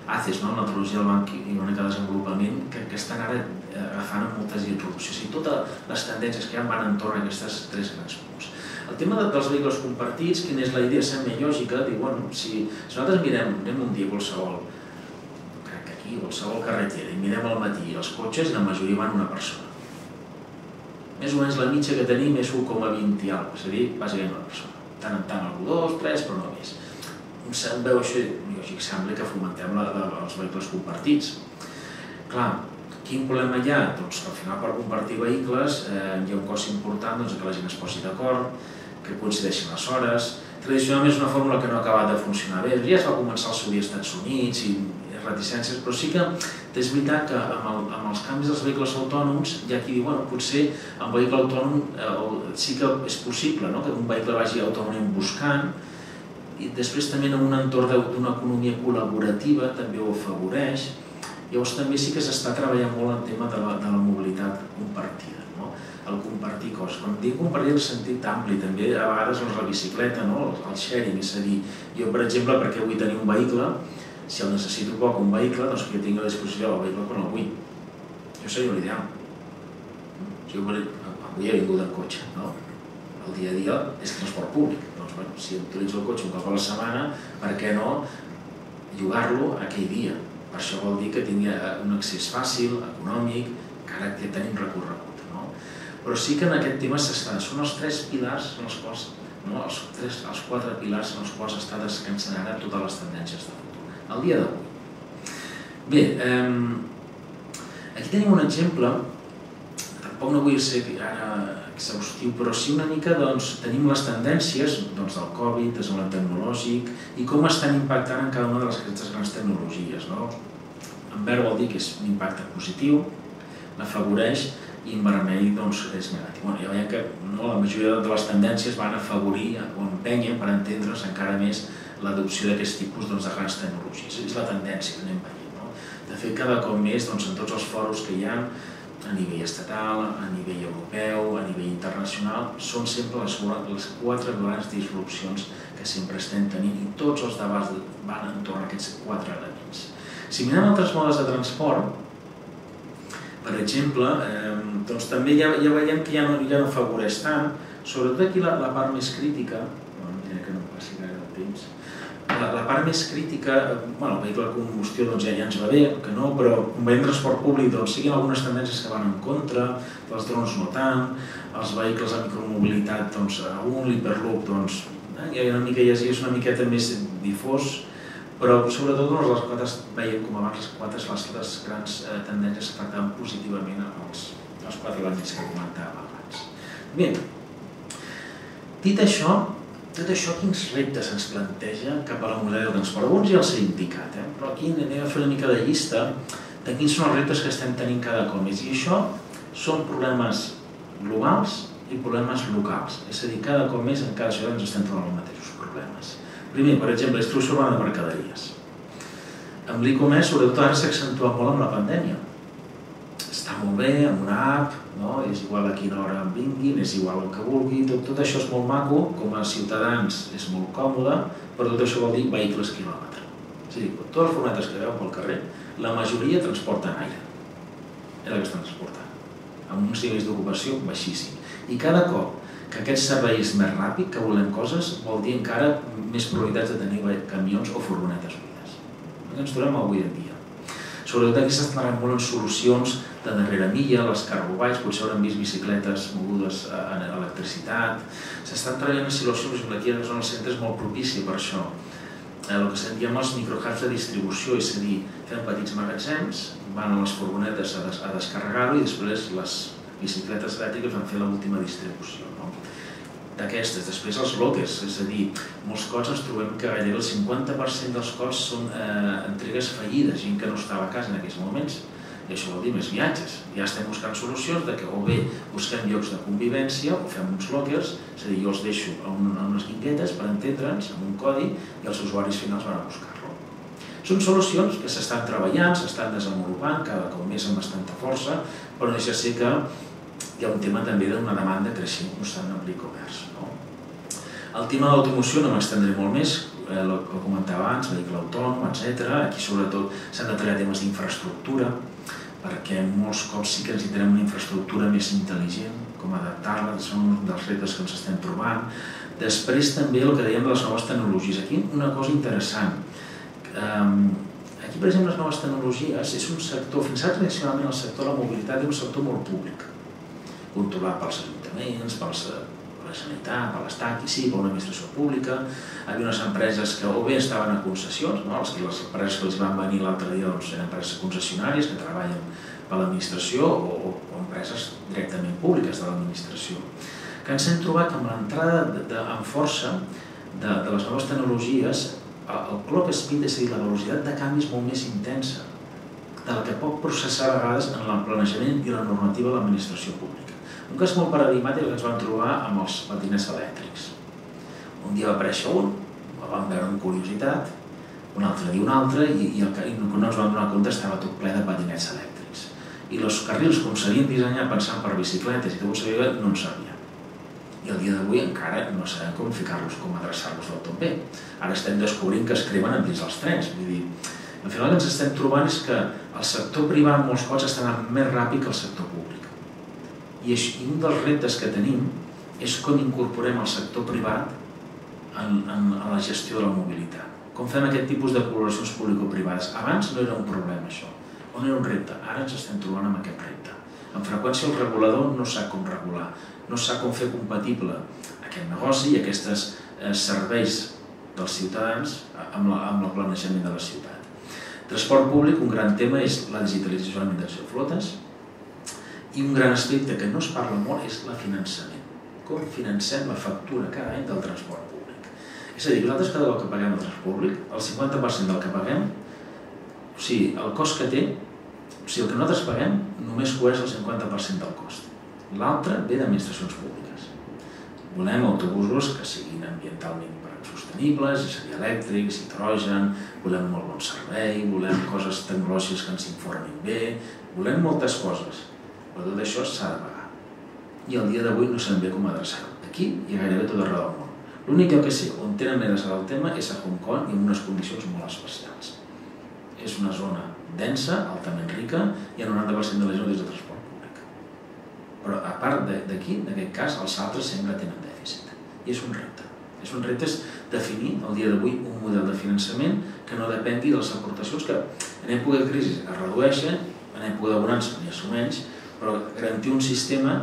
ACES, no? metodologia del banc i una de desenvolupament, que, que estan ara eh, agafant moltes disrupcions. O sigui, totes les tendències que ha van entorn a aquestes tres grans punts. El tema dels vehicles compartits, quina és la idea semi-lògica, diu, bueno, si, si nosaltres mirem, anem un dia qualsevol, aquí, qualsevol carretera, i mirem al matí els cotxes i la majoria van una persona. Més o menys la mitja que tenim és 1,20 i alguna és a dir, bàsicament una persona. Tant en tant algú, dos, tres, però no més. Em veu això, lògic, sembla que fomentem la, la, els vehicles compartits. Clar, quin problema hi ha? Doncs al final per compartir vehicles eh, hi ha un cost important doncs, que la gent es posi d'acord, que coincideixin les hores. Tradicionalment és una fórmula que no ha acabat de funcionar bé. Ja es va començar al seu dia als Estats Units i reticències, però sí que és veritat que amb, el, amb els canvis dels vehicles autònoms hi ha qui diu, bueno, potser amb vehicle autònom eh, sí que és possible no? que un vehicle vagi autònomament buscant i després també en un entorn d'una economia col·laborativa també ho afavoreix. Llavors també sí que s'està treballant molt el tema de la, de la mobilitat compartida, no? el compartir coses. Quan dic compartir en el sentit ampli, també a vegades doncs, la bicicleta, no? el sharing, és a dir, jo per exemple perquè vull tenir un vehicle, si el necessito poc un vehicle, doncs que tingui a disposició el vehicle quan el vull. Això seria l'ideal. Jo avui he vingut en cotxe, no? El dia a dia és transport públic. Doncs, bueno, si utilitzo el cotxe un cop a la setmana, per què no llogar-lo aquell dia? Per això vol dir que tingui eh, un accés fàcil, econòmic, que tenim recorregut. No? Però sí que en aquest tema s'està, són els tres pilars en els quals, no? els, tres, els quatre pilars en els quals està descansant ara totes les tendències de al dia d'avui. Bé, eh, aquí tenim un exemple, tampoc no vull ser ara exhaustiu, però sí una mica doncs, tenim les tendències doncs, del Covid, desenvolupament tecnològic i com estan impactant en cada una de les aquestes grans tecnologies. No? En verd vol dir que és un impacte positiu, l'afavoreix, i en vermell doncs, és negatiu. Bueno, ja veiem que no, la majoria de les tendències van afavorir o empenyen per entendre's encara més l'adopció d'aquest tipus doncs, de grans tecnologies. És la tendència que anem veient. No? De fet, cada cop més, doncs, en tots els foros que hi ha, a nivell estatal, a nivell europeu, a nivell internacional, són sempre les, les quatre grans disrupcions que sempre estem tenint i tots els debats van entorn a aquests quatre elements. Si mirem altres modes de transport, per exemple, eh, doncs també ja, ja veiem que ja no, ja no afavoreix tant, sobretot aquí la, la part més crítica, bueno, diré que no passi gaire el temps, la, part més crítica, bueno, el vehicle de combustió doncs, ja, ja ens va bé, que no, però un vehicle de transport públic doncs, siguin algunes tendències que van en contra, els drons no tant, els vehicles de micromobilitat, doncs, un l'hiperloop, doncs, eh, ja, una mica, ja és una miqueta més difós, però sobretot doncs, les quatre veiem com abans les quatre les, grans eh, tendències que afectaven positivament els, els quatre elements que comentàvem abans. Bé, dit això, tot això quins reptes ens planteja cap a la model de transport? Alguns ja els he indicat, eh? però aquí anem a fer una mica de llista de quins són els reptes que estem tenint cada cop més. I això són problemes globals i problemes locals. És a dir, cada cop més en cada ciutat ens estem trobant els mateixos problemes. Primer, per exemple, distribució urbana de mercaderies. Amb l'e-commerce, sobretot ara s'ha accentuat molt amb la pandèmia. Molt bé, amb una app, no? és igual a quina hora em vinguin, és igual el que vulgui, tot, tot això és molt maco, com a ciutadans és molt còmode, però tot això vol dir vehicles quilòmetre. És a dir, totes les furgonetes que veu pel carrer, la majoria transporten aire. És el que estan transportant, amb uns nivells d'ocupació baixíssim. I cada cop que aquest servei és més ràpid, que volem coses, vol dir encara més probabilitats de tenir camions o furgonetes buides. Ens trobem avui en dia. Sobretot aquí s'estan treballant molt en solucions de darrere milla, les cargovalls, potser hauran vist bicicletes mogudes en electricitat. S'estan treballant en solucions, per aquí a la zona centre és molt propici per això. Eh, el que se'n diem els microhubs de distribució, és a dir, fem petits magatzems, van a les furgonetes a, des a descarregar-ho i després les bicicletes elèctriques van fer l'última distribució. D'aquestes, després els lockers, és a dir, molts cops ens trobem que gairebé el 50% dels cops són eh, entregues fallides, gent que no estava a casa en aquells moments, i això vol dir més viatges. Ja estem buscant solucions de que o bé busquem llocs de convivència o fem uns lockers, és a dir, jo els deixo a unes guinguetes per entendre'ns, amb un codi, i els usuaris finals van a buscar-lo. Són solucions que s'estan treballant, s'estan desenvolupant, cada cop més amb bastanta força, però deixa ser que ha un tema també d'una demanda creixent constant en l'e-commerce. No? El tema de l'automoció no m'estendré molt més, eh, el que comentava abans, vehicle autònom, etc. Aquí sobretot s'han de treballar temes d'infraestructura, perquè molts cops sí que necessitarem una infraestructura més intel·ligent, com adaptar-la, són un dels reptes que ens estem trobant. Després també el que dèiem de les noves tecnologies. Aquí una cosa interessant. Aquí, per exemple, les noves tecnologies és un sector, fins ara tradicionalment el sector de la mobilitat és un sector molt públic controlat pels ajuntaments, pels, per la Generalitat, per l'Estat, i sí, per una administració pública. Hi havia unes empreses que o bé estaven a concessions, no? les, les empreses que els van venir l'altre dia doncs, eren empreses concessionàries que treballen per l'administració o, o empreses directament públiques de l'administració, que ens hem trobat amb l'entrada amb força de, de les noves tecnologies el clock speed, és a dir, la velocitat de canvi és molt més intensa del que pot processar a vegades en el planejament i la normativa de l'administració pública. Un cas molt paradigmàtic que ens vam trobar amb els patinets elèctrics. Un dia va aparèixer un, el vam veure amb curiositat, un altre dia un altre, i, i, el, i no ens vam donar compte estava tot ple de patinets elèctrics. I els carrils, com s'havien dissenyat pensant per bicicletes i tot sabia, no en sabia. I el dia d'avui encara no sabem com ficar-los, com adreçar-los del tot bé. Ara estem descobrint que es cremen dins els trens. Vull dir, al final el que ens estem trobant és que el sector privat molts cops està anant més ràpid que el sector públic. I, un dels reptes que tenim és com incorporem el sector privat en, en, en la gestió de la mobilitat. Com fem aquest tipus de col·laboracions público-privades? Abans no era un problema això, on era un repte, ara ens estem trobant amb aquest repte. En freqüència el regulador no sap com regular, no sap com fer compatible aquest negoci i aquests eh, serveis dels ciutadans amb, la, amb el planejament de la ciutat. Transport públic, un gran tema és la digitalització de la de flotes, i un gran aspecte que no es parla molt és la finançament. Com financem la factura cada any del transport públic. És a dir, nosaltres cada cop que paguem el transport públic, el 50% del que paguem, o sigui, el cost que té, o sigui, el que nosaltres paguem només cobreix el 50% del cost. L'altre ve d'administracions públiques. Volem autobusos que siguin ambientalment sostenibles, és a dir, elèctrics, hidrogen, volem molt bon servei, volem coses tecnològiques que ens informin bé, volem moltes coses però tot això s'ha de pagar. I el dia d'avui no sabem bé com adreçar-ho. Aquí i gairebé tot arreu del món. L'únic que sé on tenen més adreçat el tema és a Hong Kong i en unes condicions molt especials. És una zona densa, altament rica, i el 90% de la gent de transport públic. Però a part d'aquí, d'aquest cas, els altres sempre tenen dèficit. I és un repte. És un repte és definir el dia d'avui un model de finançament que no depengui de les aportacions que en època de crisi es redueixen, en època de bonança ha menys, però garantir un sistema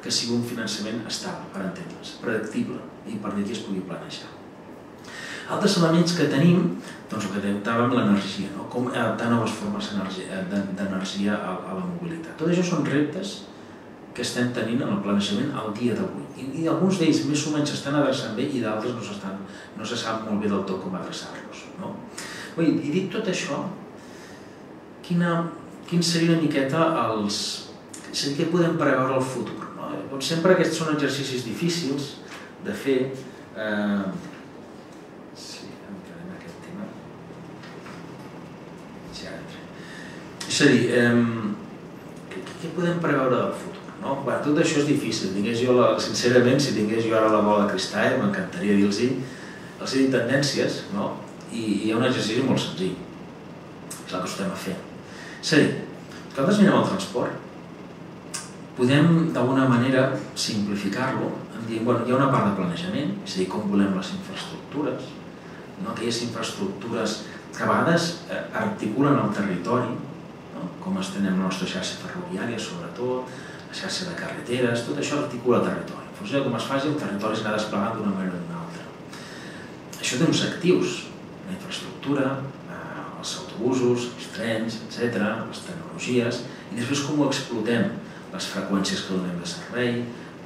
que sigui un finançament estable, per entendre's, predictible i per que es pugui planejar. Altres elements que tenim, doncs el que detectàvem l'energia, no? com adaptar noves formes d'energia a, a la mobilitat. Tot això són reptes que estem tenint en el planejament al dia d'avui. I, I alguns d'ells més o menys s'estan adreçant bé i d'altres no, no se sap molt bé del tot com adreçar-los. No? I dit tot això, quina, quins serien una miqueta els, és a dir, què podem preveure el futur? No? Doncs sempre aquests són exercicis difícils de fer. Eh, sí, entrem en aquest tema. És a dir, eh, què, podem preveure del futur? No? Tot això és difícil. Tingués jo la, sincerament, si tingués jo ara la bola de cristall, m'encantaria dir-los els he dit tendències, no? I, I hi ha un exercici molt senzill. És el que estem a fer. És a dir, que nosaltres mirem el transport, podem d'alguna manera simplificar-lo en dir, bueno, hi ha una part de planejament, és a dir, com volem les infraestructures, no? aquelles infraestructures que a vegades eh, articulen el territori, no? com estenem la nostra xarxa ferroviària sobretot, la xarxa de carreteres, tot això articula el territori. En funció de com es faci, el territori es va desplegant d'una manera o d'una altra. Això té uns actius, la infraestructura, eh, els autobusos, els trens, etc, les tecnologies, i després com ho explotem, les freqüències que donem de servei,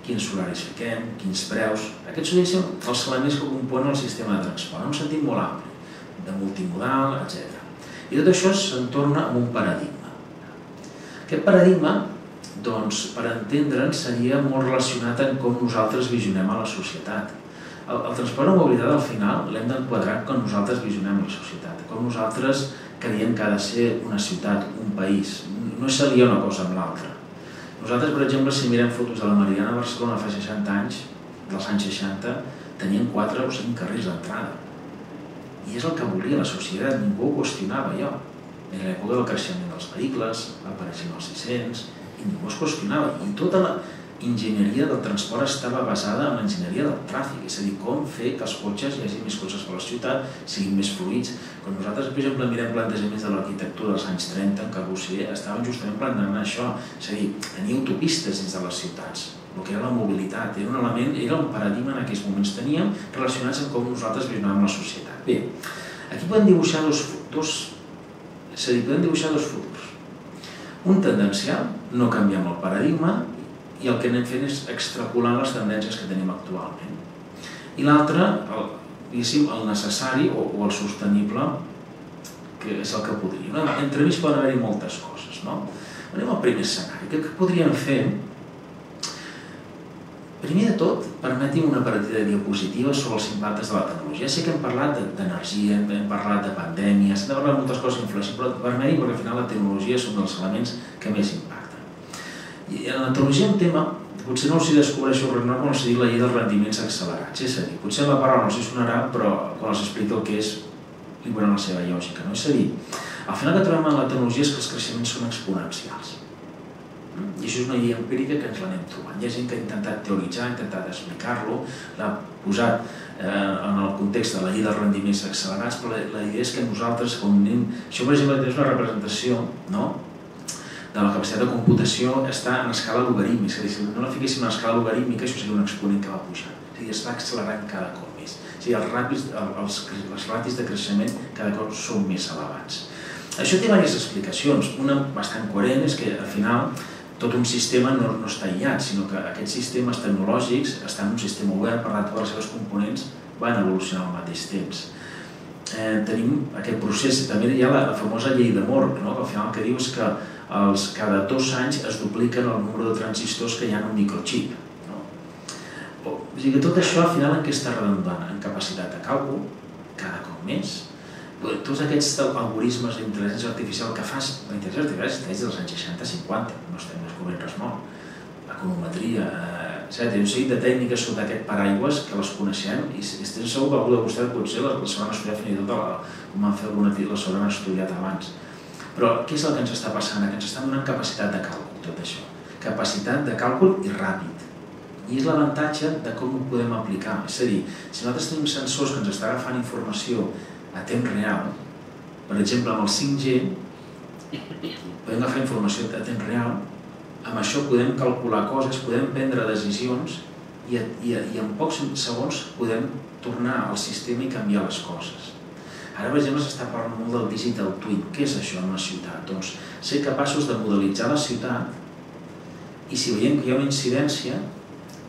quins horaris fiquem, quins preus... Aquests són els elements que componen el sistema de transport, en un sentit molt ampli, de multimodal, etc. I tot això s'entorna amb un paradigma. Aquest paradigma, doncs, per entendre'ns, seria molt relacionat amb com nosaltres visionem a la societat. El, el transport en mobilitat, al final, l'hem d'enquadrar com nosaltres visionem la societat, com nosaltres creiem que ha de ser una ciutat, un país. No seria una cosa amb l'altra nosaltres, per exemple, si mirem fotos de la Mariana Barcelona fa 60 anys, dels anys 60, tenien 4 o 5 carrers d'entrada. I és el que volia la societat, ningú ho qüestionava allò. En l'època del creixement dels vehicles, apareixen els 600, i ningú es qüestionava. I tota la, enginyeria del transport estava basada en l'enginyeria del tràfic, és a dir, com fer que els cotxes, hi hagi més cotxes per la ciutat, siguin més fluids. Quan nosaltres, per exemple, mirem plantejaments de l'arquitectura dels anys 30 en Corbusier, estaven justament plantejant això, és a dir, tenir autopistes dins de les ciutats, el que era la mobilitat, era un element, era un paradigma en aquells moments teníem relacionats amb com nosaltres visionàvem la societat. Bé, aquí podem dibuixar dos, dos és a dir, podem dibuixar dos futurs. Un tendencial, no canviem el paradigma, i el que anem fent és extrapolar les tendències que tenim actualment. I l'altre, el, el necessari o, o el sostenible, que és el que podríem. No? Entremig poden haver-hi moltes coses. No? Anem al primer escenari. Què, què podríem fer? Primer de tot, permeti'm una partida de diapositives sobre els impactes de la tecnologia. Sé que hem parlat d'energia, hem parlat de pandèmies, hem parlat de moltes coses influeixen, però permeti'm perquè al final la tecnologia és un dels elements que més impacten. I en la teologia un tema, potser no s'hi descobreixo res no quan els dic la llei dels rendiments accelerats, és a dir, potser la paraula no s'hi sonarà, però quan els explico el que és, li veurà la seva lògica, no? És a dir, al final que trobem en la tecnologia és que els creixements són exponencials. I això és una llei empírica que ens l'anem trobant. Hi ha gent que ha intentat teoritzar, ha intentat explicar-lo, l'ha posat eh, en el context de la llei dels rendiments accelerats, però la, la idea és que nosaltres, com anem... Això, per exemple, és una representació no? De la capacitat de computació està en escala logarítmica, és a dir, si no la fiquéssim en escala logarítmica, això seria un exponent que va pujar, és a dir, es va accelerant cada cop més. És a dir, els, ràpids, els, els ratis de creixement cada cop són més elevats. Això té diverses explicacions. Una bastant coherent és que al final tot un sistema no, no està aïllat, sinó que aquests sistemes tecnològics estan en un sistema obert, per tant, tots els seus components van evolucionar al mateix temps. Eh, tenim aquest procés, també hi ha la, la famosa llei de Moore, no? que al final el que diu és que cada dos anys es dupliquen el número de transistors que hi ha en un microchip. No? O, sigui que tot això al final en què està redundant? En capacitat de càlcul, cada cop més. Tots aquests algoritmes d'intel·ligència artificial que fas, la intel·ligència artificial és dels anys 60-50, no estem descobrint res nou. Econometria, eh, etc. Un seguit de tècniques sota aquest paraigües que les coneixem i estem segur que algú de vostès potser les, les hauran estudiat fins i tot la, com van fer alguna les hauran estudiat abans però què és el que ens està passant? Que ens està donant capacitat de càlcul, tot això. Capacitat de càlcul i ràpid. I és l'avantatge de com ho podem aplicar. És a dir, si nosaltres tenim sensors que ens està agafant informació a temps real, per exemple, amb el 5G, podem agafar informació a temps real, amb això podem calcular coses, podem prendre decisions i, i, i en pocs segons podem tornar al sistema i canviar les coses. Ara, per exemple, s'està parlant molt del digital twin. Què és això en una ciutat? Doncs ser capaços de modelitzar la ciutat i si veiem que hi ha una incidència,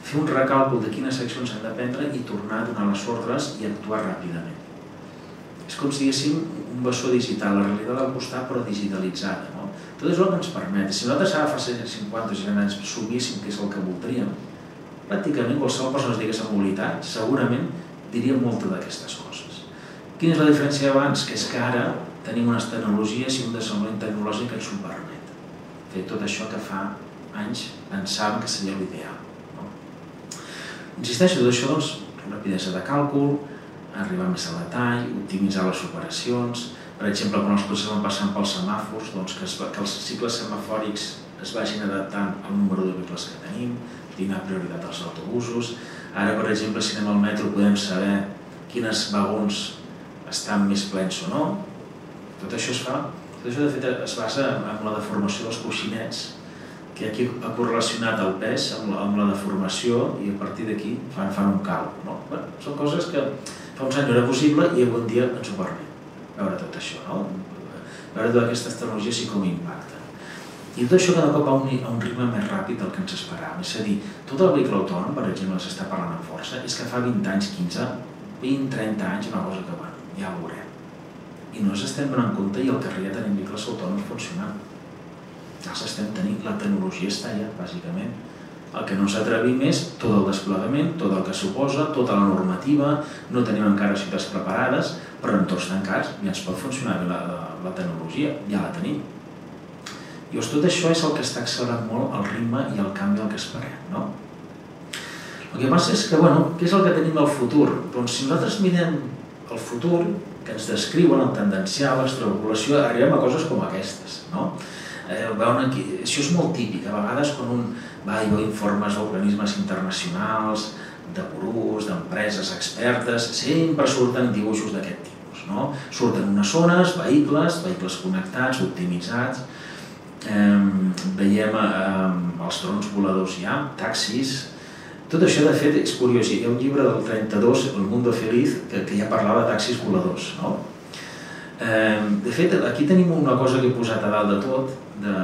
fer un recàlcul de quines accions s'han de prendre i tornar a donar les ordres i actuar ràpidament. És com si diguéssim un bessó digital, la realitat al costat però digitalitzada. No? Tot és el que ens permet. Si nosaltres ara fa 50 o 60 anys subíssim que és el que voldríem, pràcticament qualsevol persona que es digués en mobilitat segurament diria molta d'aquestes coses. Quina és la diferència d'abans? Que és que ara tenim unes tecnologies i un desenvolupament tecnològic que ens ho permet. Fer tot això que fa anys pensàvem que seria l'ideal. No? Insisteixo, tot això, doncs, rapidesa de càlcul, arribar més a detall, optimitzar les operacions, per exemple, quan els cotxes van passant pels semàfors, doncs que, es, que els cicles semafòrics es vagin adaptant al número de vehicles que tenim, donar prioritat als autobusos. Ara, per exemple, si anem al metro podem saber quines vagons estan més plens o no. Tot això es fa, tot això de fet es basa en la deformació dels coixinets, que aquí ha correlacionat el pes amb la, amb la deformació i a partir d'aquí fan, fan un càlcul. No? Bé, són coses que fa uns anys no era possible i avui dia ens ho permet veure tot això, no? veure totes aquestes tecnologies i com impacten. I tot això cada cop a un, a un ritme més ràpid del que ens esperàvem. És a dir, tot el vehicle autònom, per exemple, s'està parlant amb força, és que fa 20 anys, 15, 20, 30 anys, una cosa que, bueno, ja ho veurem. I no ens estem donant compte i al carrer ja tenim vehicles autònoms funcionant. Ja els estem tenint, la tecnologia està allà, bàsicament el que no s'atrevim és tot el desplegament, tot el que suposa, tota la normativa, no tenim encara ciutats preparades, però en tots tancats ja ens pot funcionar bé la, la tecnologia, ja la tenim. Llavors tot això és el que està accelerant molt el ritme i el canvi al que esperem. No? El que passa és que, bueno, què és el que tenim al futur? Doncs si nosaltres mirem el futur, que ens descriuen el tendencial, l'extrapolació, arribem a coses com aquestes. No? Eh, veuen aquí, això és molt típic, a vegades quan un va i veu informes d'organismes internacionals, de gurus, d'empreses expertes, sempre surten dibuixos d'aquest tipus. No? Surten unes zones, vehicles, vehicles connectats, optimitzats, eh, veiem eh, els drons voladors ja, taxis, tot això, de fet, és curiós. Hi ha un llibre del 32, El Mundo Feliz, que, que ja parlava de taxis voladors. No? Eh, de fet, aquí tenim una cosa que he posat a dalt de tot, de,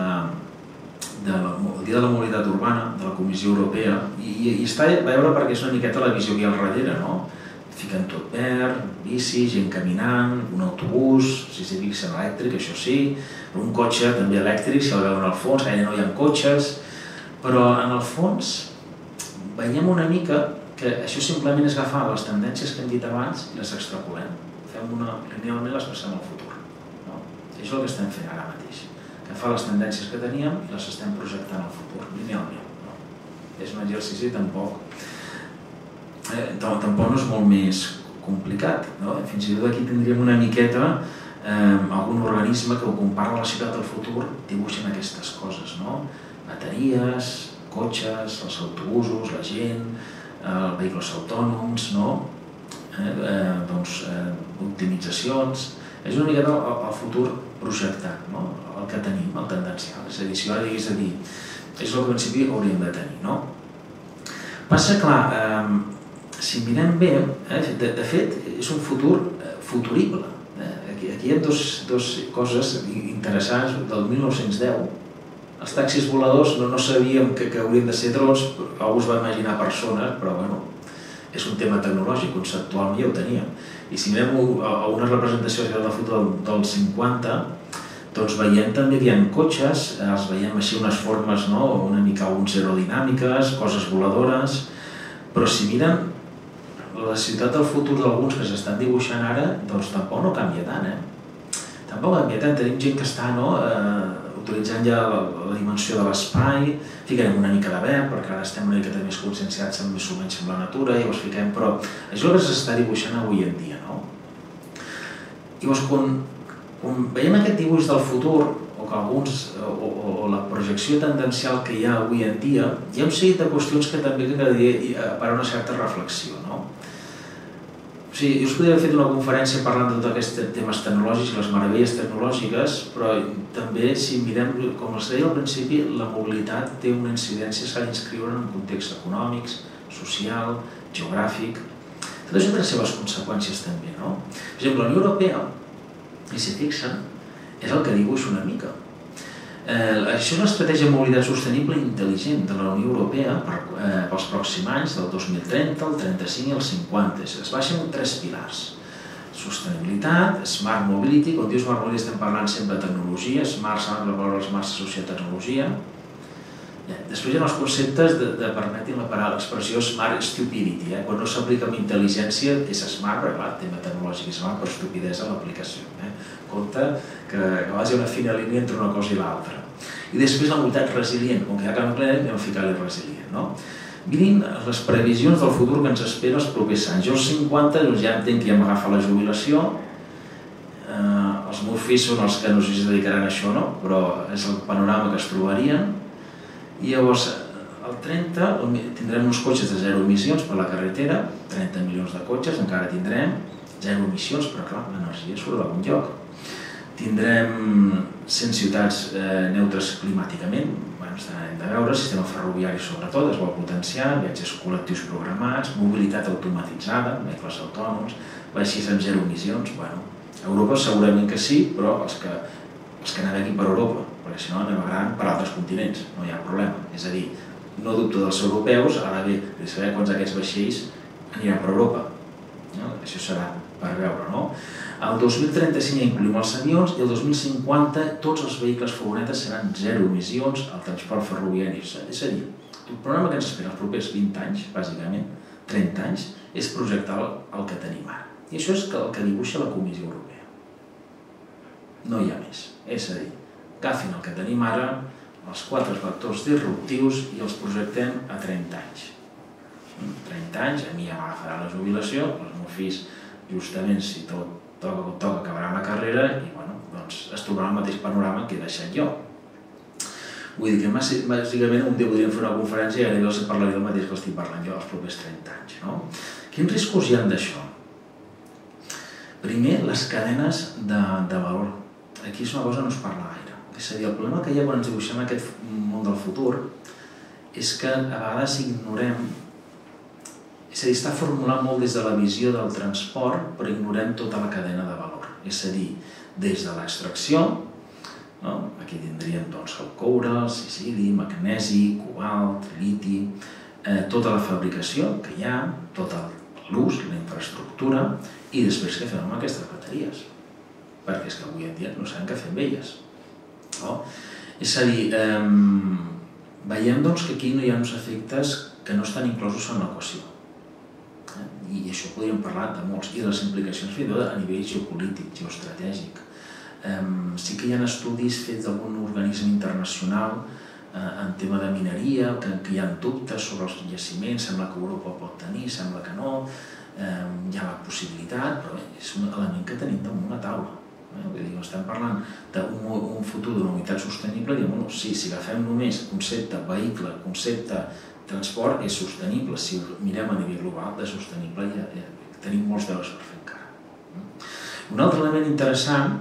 de la, el Dia de la Mobilitat Urbana de la Comissió Europea i, i està a veure perquè és una miqueta la visió que hi ha al darrere, no? Fiquen tot verd, bici, gent caminant, un autobús, si s'hi fixen elèctric, això sí, un cotxe també elèctric, si el veuen al fons, que no hi ha cotxes, però en el fons veiem una mica que això simplement és agafar les tendències que hem dit abans i les extrapolem. Fem una, linealment les passem al futur. No? Això és el que estem fent ara mateix fa les tendències que teníem i les estem projectant al futur, linealment. No? És un exercici tampoc, eh, tampoc no és molt més complicat. No? Fins i tot aquí tindríem una miqueta eh, algun organisme que ho compara a la ciutat del futur dibuixen aquestes coses, no? bateries, cotxes, els autobusos, la gent, eh, vehicles autònoms, no? eh, eh, doncs, eh, optimitzacions, és una miqueta el, el futur projectat, no? el que tenim, el tendencial. És a dir, si ara diguis a dir, és el que en principi hauríem de tenir. No? Passa, clar, eh, si mirem bé, eh, de, de fet, és un futur eh, futurible. Eh? Aquí, aquí hi ha dos, dos coses interessants del 1910. Els taxis voladors no, no sabíem que, que haurien de ser drons, algú es va imaginar persones, però bueno, és un tema tecnològic, conceptualment ja ho teníem. I si mirem a una representació del futur del, del 50, doncs veiem també que hi ha cotxes, els veiem així unes formes no? una mica uns aerodinàmiques, coses voladores, però si miren la ciutat del futur d'alguns que s'estan dibuixant ara, doncs tampoc no canvia tant, eh? Tampoc canvia tant, tenim gent que està no, eh, utilitzant ja la, la dimensió de l'espai, fiquem una mica de verd, perquè ara estem una mica més conscienciats amb més o menys amb la natura, i llavors fiquem, però això que s'està dibuixant avui en dia, no? Llavors, quan quan veiem aquest dibuix del futur, o que alguns, o, o, o la projecció tendencial que hi ha avui en dia, hi ha un seguit de qüestions que també agradaria per una certa reflexió. No? Sigui, us podria haver fet una conferència parlant de tots aquests temes tecnològics, les meravelles tecnològiques, però també, si mirem, com els deia al principi, la mobilitat té una incidència, s'ha d'inscriure en context econòmics, social, geogràfic, tot això té les seves conseqüències també. No? Per exemple, la Unió Europea i si fixen, és el que dibuix una mica. Eh, això és l'estratègia de mobilitat sostenible i intel·ligent de la Unió Europea per, eh, pels pròxims anys, del 2030, el 35 i el 50. Es baixen tres pilars. sostenibilitat, smart mobility, quan dius smart mobility estem parlant sempre de tecnologia, smart s'ha de veure els smart associat a Després hi ha els conceptes de, de permetin la paraula, l'expressió smart stupidity, eh? quan no s'aplica amb intel·ligència és smart, però clar, tema tecnològic és smart, però estupidesa l'aplicació. Eh? Compte que, que vagi una fina línia entre una cosa i l'altra. I després la mobilitat resilient, com que ja canvi planet, anem a ficar-li resilient. No? Mirin les previsions del futur que ens espera els propers anys. Jo als 50 doncs ja entenc que ja m'agafa la jubilació, eh, els meus fills són els que no sé si es dedicaran a això no, però és el panorama que es trobarien. I llavors, al 30 tindrem uns cotxes de zero emissions per la carretera, 30 milions de cotxes, encara tindrem, zero emissions, però clar, l'energia surt d'algun lloc. Tindrem 100 ciutats eh, neutres climàticament, hem de veure, sistema ferroviari sobretot, es vol potenciar, viatges col·lectius programats, mobilitat automatitzada, vehicles autònoms, vaixells amb zero emissions, bueno, a Europa segurament que sí, però els que, els que naveguin per Europa, perquè si no navegaran per altres continents, no hi ha problema. És a dir, no dubto dels europeus, ara bé, de saber quants d'aquests vaixells aniran per Europa. No? Això serà per veure, no? El 2035 ja incloïm els avions i el 2050 tots els vehicles furgonetes seran zero emissions al transport ferroviari. És a dir, el programa que ens espera els propers 20 anys, bàsicament, 30 anys, és projectar el que tenim ara. I això és el que dibuixa la Comissió Europea. No hi ha més. És a dir, agafin el que tenim ara, els quatre factors disruptius i els projectem a 30 anys. 30 anys, a mi ja m'agafarà la jubilació, els meus fills justament si tot toca, toca acabarà la carrera i bueno, doncs es trobarà el mateix panorama que he deixat jo. Vull dir que bàsicament un dia podríem fer una conferència i gairebé els parlaria del mateix que estic parlant jo els propers 30 anys. No? Quins riscos hi ha d'això? Primer, les cadenes de, de valor. Aquí és una cosa que no es parla gaire. És a dir, el problema que hi ha quan ens dibuixem aquest món del futur és que a vegades ignorem és a dir, està formulat molt des de la visió del transport, però ignorem tota la cadena de valor. És a dir, des de l'extracció, no? aquí tindríem doncs, el coure, el sicili, magnesi, cobalt, liti, eh, tota la fabricació que hi ha, tot l'ús, la infraestructura, i després què fem amb aquestes bateries? Perquè és que avui en dia no sabem què fer amb elles. No? És a dir, eh, veiem doncs, que aquí no hi ha uns efectes que no estan inclosos en l'equació i això podríem parlar de molts, i de les implicacions fins a nivell geopolític, geoestratègic. Um, sí que hi ha estudis fets d'algun organisme internacional uh, en tema de mineria, que, que hi ha dubtes sobre els jaciments, sembla que Europa pot tenir, sembla que no, um, hi ha la possibilitat, però és un element que tenim damunt la taula. Eh? Vull dir, estem parlant d'un un futur d'una unitat sostenible, diem, bueno, sí, si agafem només concepte vehicle, concepte transport és sostenible. Si mirem a nivell global de sostenible ja, ja tenim molts deures per fer encara. Un altre element interessant,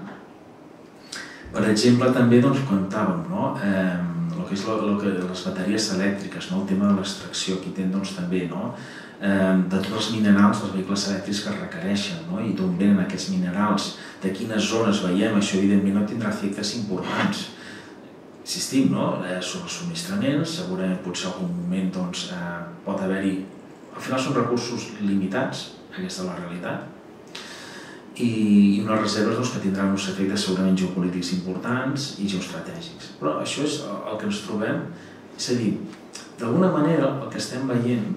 per exemple, també doncs, contàvem no? eh, el que és lo, lo que, les bateries elèctriques, no? el tema de l'extracció, aquí tenen doncs, també no? De tots els minerals, els vehicles elèctrics que es requereixen, no? i d'on venen aquests minerals, de quines zones veiem, això evidentment no tindrà efectes importants insistim, no? eh, sobre els subministraments, segurament potser algun moment doncs, eh, pot haver-hi... Al final són recursos limitats, aquesta és la realitat, i unes reserves doncs, que tindran uns efectes segurament geopolítics importants i geoestratègics. Però això és el que ens trobem, és a dir, d'alguna manera el que estem veient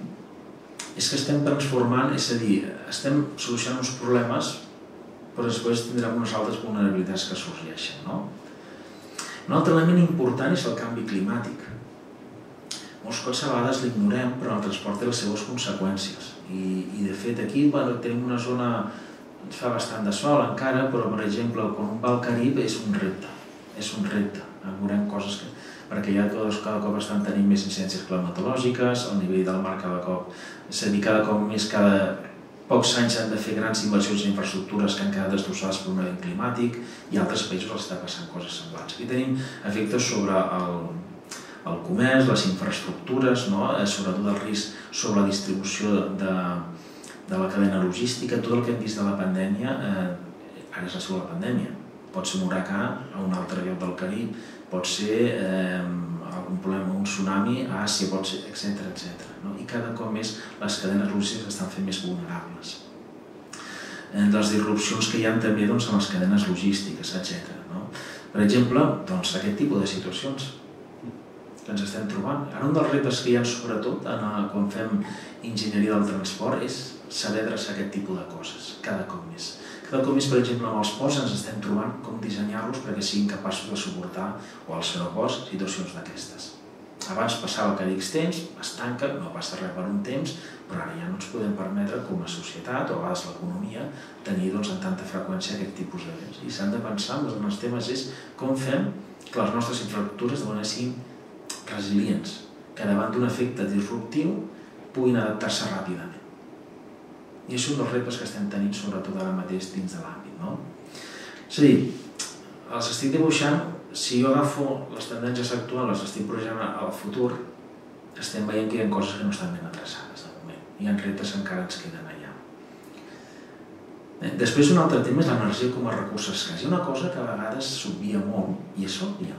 és que estem transformant, és a dir, estem solucionant uns problemes però després tindrem unes altres vulnerabilitats que sorgeixen. No? Un altre element important és el canvi climàtic. Molts cops a vegades l'ignorem, però el transport té les seves conseqüències. I, i de fet aquí bueno, tenim una zona, ens fa bastant de sol encara, però per exemple quan un va al Carib és un repte, és un repte. Veurem coses que, perquè ja cada, cada cop estan tenint més incidències climatològiques, el nivell del mar cada cop, és a dir, cada cop més cada, pocs anys han de fer grans inversions en infraestructures que han quedat destrossades per un event climàtic i altres països els està passant coses semblants. Aquí tenim efectes sobre el, el comerç, les infraestructures, no? Eh, sobretot el risc sobre la distribució de, de la cadena logística, tot el que hem vist de la pandèmia, eh, ara és la segona pandèmia. Pot ser un huracà a un altre lloc del Carib, pot ser eh, algun problema, un tsunami a Àsia, pot ser, etc etc. No? I cada cop més les cadenes logístiques estan fent més vulnerables. eh, les disrupcions que hi ha també doncs, en les cadenes logístiques, etc. No? Per exemple, doncs, aquest tipus de situacions que ens estem trobant. Ara un dels reptes que hi ha sobretot en, el, quan fem enginyeria del transport és saber adreçar aquest tipus de coses, cada cop més. Cada cop més, per exemple, amb els ports ens estem trobant com dissenyar-los perquè siguin capaços de suportar o als aeroports situacions d'aquestes. Abans passava cada X temps, es tanca, no passa res per un temps, però ara ja no ens podem permetre com a societat o a vegades l'economia tenir doncs, en tanta freqüència aquest tipus d'events. I s'han de pensar, en els temes és com fem que les nostres infraestructures de manera siguin resilients, que davant d'un efecte disruptiu puguin adaptar-se ràpidament. I és un dels reptes que estem tenint, sobretot ara mateix, dins de l'àmbit. No? És a dir, els estic dibuixant si jo agafo les tendències actuals, les estic projectant al futur, estem veient que hi ha coses que no estan ben adreçades de moment. Hi ha reptes que encara ens queden allà. Eh, després un altre tema és l'energia com a recurs escàs. Hi ha una cosa que a vegades s'obvia molt, i és òbvia,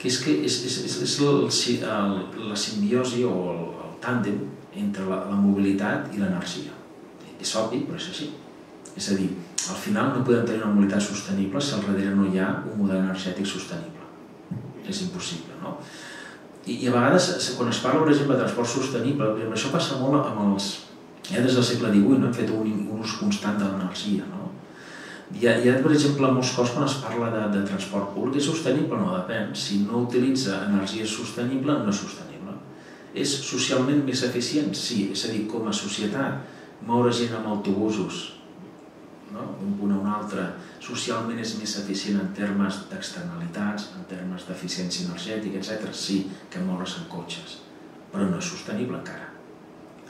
que és que és, és, és, és el, el, la simbiosi o el, el tàndem entre la, la mobilitat i l'energia. És obvi, però és així. És a dir, al final no podem tenir una mobilitat sostenible si al darrere no hi ha un model energètic sostenible. És impossible, no? I, i a vegades, quan es parla, per exemple, de transport sostenible, això passa molt amb els... Ja des del segle XVIII no? hem fet un, un ús constant de l'energia, no? Hi ha, hi ha, per exemple, molts cops quan es parla de, de transport públic, és sostenible no? Depèn. Si no utilitza energia sostenible, no és sostenible. És socialment més eficient? Sí. És a dir, com a societat, moure gent amb autobusos, no? d'un punt a un altre, socialment és més eficient en termes d'externalitats, en termes d'eficiència energètica, etc. Sí, que moure's en cotxes, però no és sostenible encara.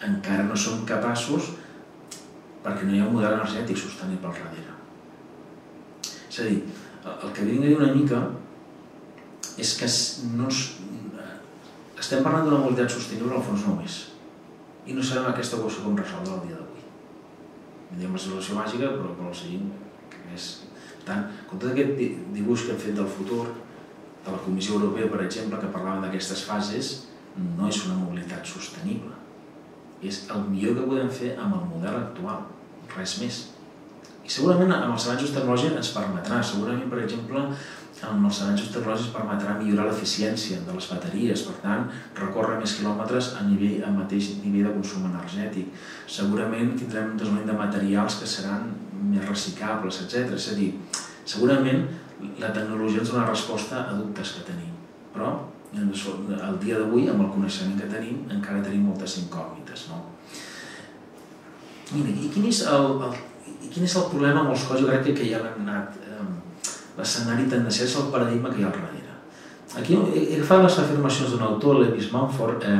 Encara no som capaços perquè no hi ha un model energètic sostenible al darrere. És a dir, el que vinc a dir una mica és que no estem parlant d'una mobilitat sostenible, al fons no ho és. I no sabem aquesta qüestió com resoldre el dia d'avui diem la solució màgica, però, però el seguim, que és... Per tant, com tot aquest dibuix que hem fet del futur, de la Comissió Europea, per exemple, que parlava d'aquestes fases, no és una mobilitat sostenible. És el millor que podem fer amb el model actual, res més. I segurament amb els avanços tecnològics ens permetrà, segurament, per exemple, amb els avanços tecnològics permetrà millorar l'eficiència de les bateries, per tant, recórrer més quilòmetres a nivell, a mateix nivell de consum energètic. Segurament tindrem un desenvolupament de materials que seran més reciclables, etc. És a dir, segurament la tecnologia ens dona resposta a dubtes que tenim, però el dia d'avui, amb el coneixement que tenim, encara tenim moltes incògnites. No? Mira, i quin és el, el, quin és el problema amb els quals jo crec que, ja l'han anat l'escenari tendencial és el paradigma que hi ha al darrere. Aquí he agafat les afirmacions d'un autor, l'Epis Mumford, eh,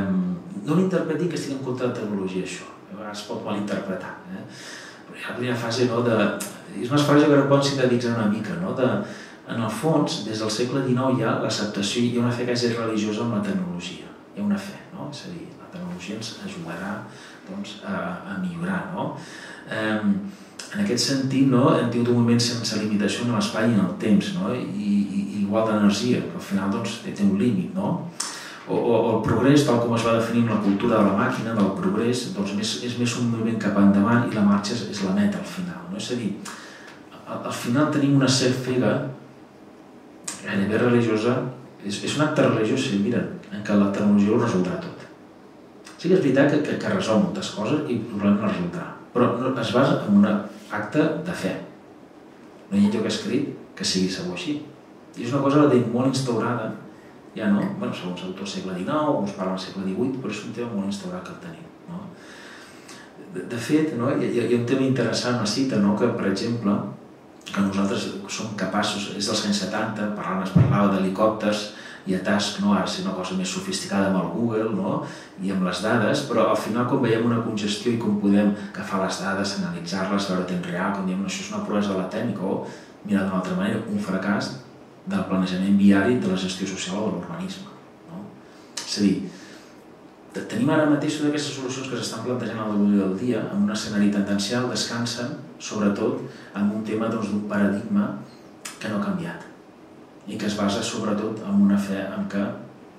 no l'interpreti que estigui en contra de tecnologia això, a vegades es pot malinterpretar. Eh? Però hi ha la primera fase no, de... És una frase que no poden sintetitzar una mica, no? de, en el fons, des del segle XIX hi ha l'acceptació, hi ha una fe és religiosa amb la tecnologia, hi ha una fe, no? és a dir, la tecnologia ens ajudarà doncs, a, a millorar. No? Eh, en aquest sentit, no, hem tingut un moment sense limitació en l'espai i en el temps, no? I, i, igual d'energia, que al final doncs, té un límit. No? O, o, el progrés, tal com es va definir amb la cultura de la màquina, del progrés, doncs més, és més un moviment cap endavant i la marxa és, és la meta al final. No? És a dir, al, al final tenim una set fega gairebé religiosa, és, és un acte religiós, sí, mira, en què la tecnologia ho resoldrà tot. Sí que és veritat que, que, que resol moltes coses i probablement no resoldrà, però es basa en una acte de fe. No hi ha lloc escrit que sigui segur així. I és una cosa molt instaurada, ja no, bueno, segons autor segle XIX, uns parlen del segle XVIII, però és un tema molt instaurat que el tenim. No? De, de fet, no, hi, ha, hi ha un tema interessant, una cita, no, que per exemple, que nosaltres som capaços, és dels anys 70, parlant, es parlava d'helicòpters, i a Task no, ara ser una cosa més sofisticada amb el Google no? i amb les dades, però al final quan veiem una congestió i com podem agafar les dades, analitzar-les, veure temps real, com diem, això és una proesa de la tècnica o, mirar d'una altra manera, un fracàs del planejament viari de la gestió social o de l'urbanisme. No? És a dir, tenim ara mateix totes aquestes solucions que s'estan plantejant al l'avui del dia en un escenari tendencial descansen sobretot en un tema doncs, d'un doncs, paradigma que no ha canviat i que es basa sobretot en una fe en què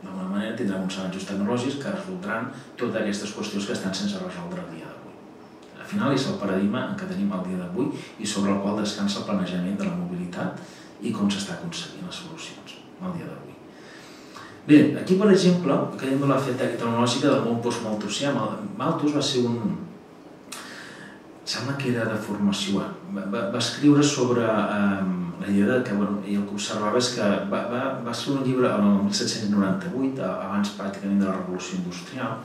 d'alguna manera tindrem uns avanços tecnològics que resoldran totes aquestes qüestions que estan sense resoldre el dia d'avui. final és el paradigma en què tenim el dia d'avui i sobre el qual descansa el planejament de la mobilitat i com s'està aconseguint les solucions el dia d'avui. Bé, aquí per exemple, que hem de la feta tecnològica del món postmaltusià. Malthus va ser un, sembla que era de formació, va, va, va escriure sobre eh, la idea de que, bueno, i el que observava és que va, va, va escriure un llibre el 1798, abans pràcticament de la Revolució Industrial,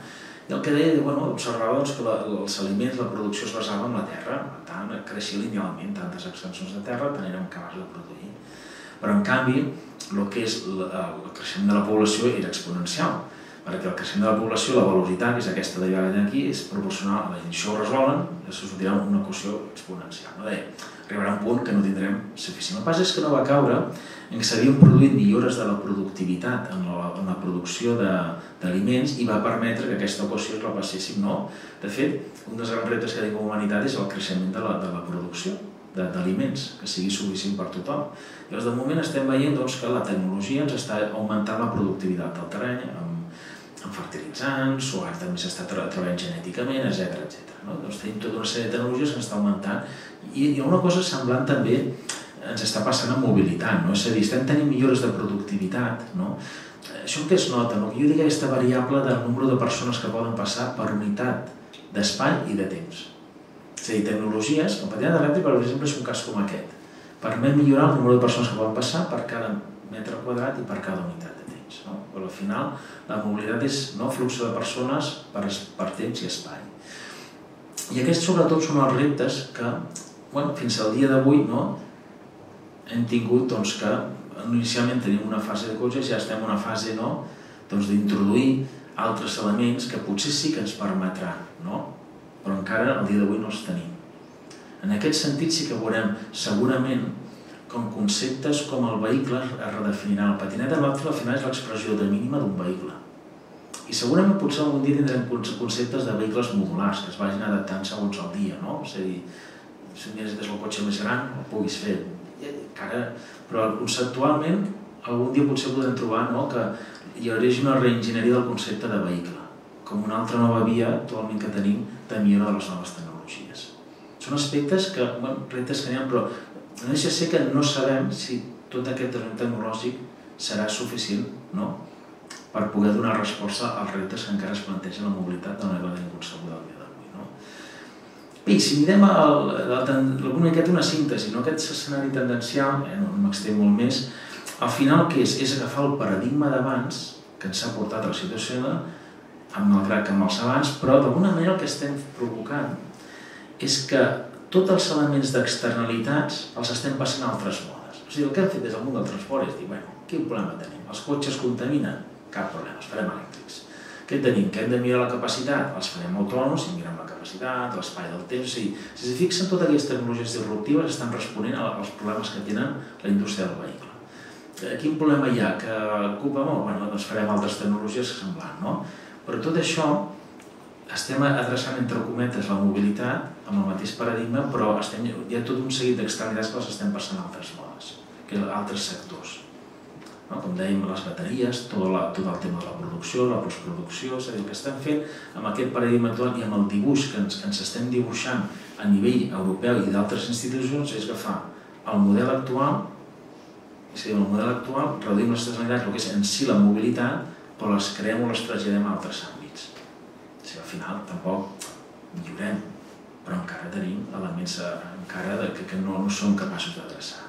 i el que deia, bueno, observava doncs, que la, els aliments, la producció es basava en la terra, per tant, creixia linealment, tantes extensions de terra, tant érem capaços de produir. Però, en canvi, el que és el, el creixement de la població era exponencial, perquè el creixement de la població, la velocitat, que és aquesta derivada d'aquí, és proporcional a la gent. Això ho resolen, això sortirà una equació exponencial. No? Deia, arribarà un punt que no tindrem suficient. El pas és que no va caure en què s'havien produït millores de la productivitat en la, en la producció d'aliments i va permetre que aquesta equació es repasséssim. No? De fet, un dels grans reptes que tenim com humanitat és el creixement de la, de la producció d'aliments, que sigui suficient per tothom. Llavors, de moment estem veient doncs, que la tecnologia ens està augmentant la productivitat del terreny amb, amb fertilitzants, o ara també s'està treballant genèticament, etc etc. No? Doncs tenim tota una sèrie de tecnologies que està augmentant i, i una cosa semblant també ens està passant amb mobilitat, no? és a dir, estem tenint millores de productivitat, no? Això que es nota, no? jo dic aquesta variable del nombre de persones que poden passar per unitat d'espai i de temps. És a dir, tecnologies, el patinat elèctric, per exemple, és un cas com aquest. Permet millorar el nombre de persones que poden passar per cada metre quadrat i per cada unitat de temps. No? Però al final la mobilitat és no, flux de persones per, per temps i espai. I aquests sobretot són els reptes que bueno, fins al dia d'avui no, hem tingut doncs, que inicialment tenim una fase de cotxes ja estem en una fase no, doncs, d'introduir altres elements que potser sí que ens permetrà, no? però encara al dia d'avui no els tenim. En aquest sentit sí que veurem segurament com conceptes com el vehicle es redefinirà. El patinet elèctric al final és l'expressió de mínima d'un vehicle. I segurament potser algun dia tindrem conceptes de vehicles modulars que es vagin adaptant segons el dia, no? És a dir, si necessites el cotxe més gran, el puguis fer. Encara, però conceptualment, algun dia potser podrem trobar no, que hi haurà una reenginyeria del concepte de vehicle, com una altra nova via actualment que tenim de millora de les noves tecnologies. Són aspectes que, bueno, reptes que n'hi ha, però no deixa ser que no sabem si tot aquest desenvolupament tecnològic serà suficient no? Per poder donar resposta als reptes que encara es plantegen la mobilitat de la manera inconcebuda al dia Bé, si mirem el, alguna miqueta una síntesi, no? aquest escenari tendencial, eh, no m'extenc molt més, al final què és? És agafar el paradigma d'abans, que ens ha portat a la situació de, amb malgrat que amb els abans, però d'alguna manera el que estem provocant és que tots els elements d'externalitats els estem passant a altres modes. O sigui, el que hem fet des del món del transport és dir, bueno, quin problema tenim? Els cotxes contaminen? Cap problema, els farem elèctrics. Què tenim? Que hem de mirar la capacitat? Els farem autònoms i mirem la capacitat, l'espai del temps... Sigui, si es fixen, totes aquestes tecnologies disruptives estan responent als problemes que tenen la indústria del vehicle. Eh, quin problema hi ha? Que ocupa molt? Bueno, doncs farem altres tecnologies semblants, no? Però tot això estem adreçant entre cometes la mobilitat amb el mateix paradigma, però estem, hi ha tot un seguit d'externalitats que les estem passant a altres modes, que altres sectors no? com dèiem, les bateries, tot, la, tot el tema de la producció, la postproducció, és a dir, que estem fent amb aquest paradigma actual i amb el dibuix que ens, que ens estem dibuixant a nivell europeu i d'altres institucions és agafar el model actual, és a dir, el model actual, reduïm les estacionalitats, el que és en si la mobilitat, però les creem o les traslladem a altres àmbits. O sigui, al final tampoc millorem, però encara tenim elements encara de, que, que no, no som capaços d'adreçar.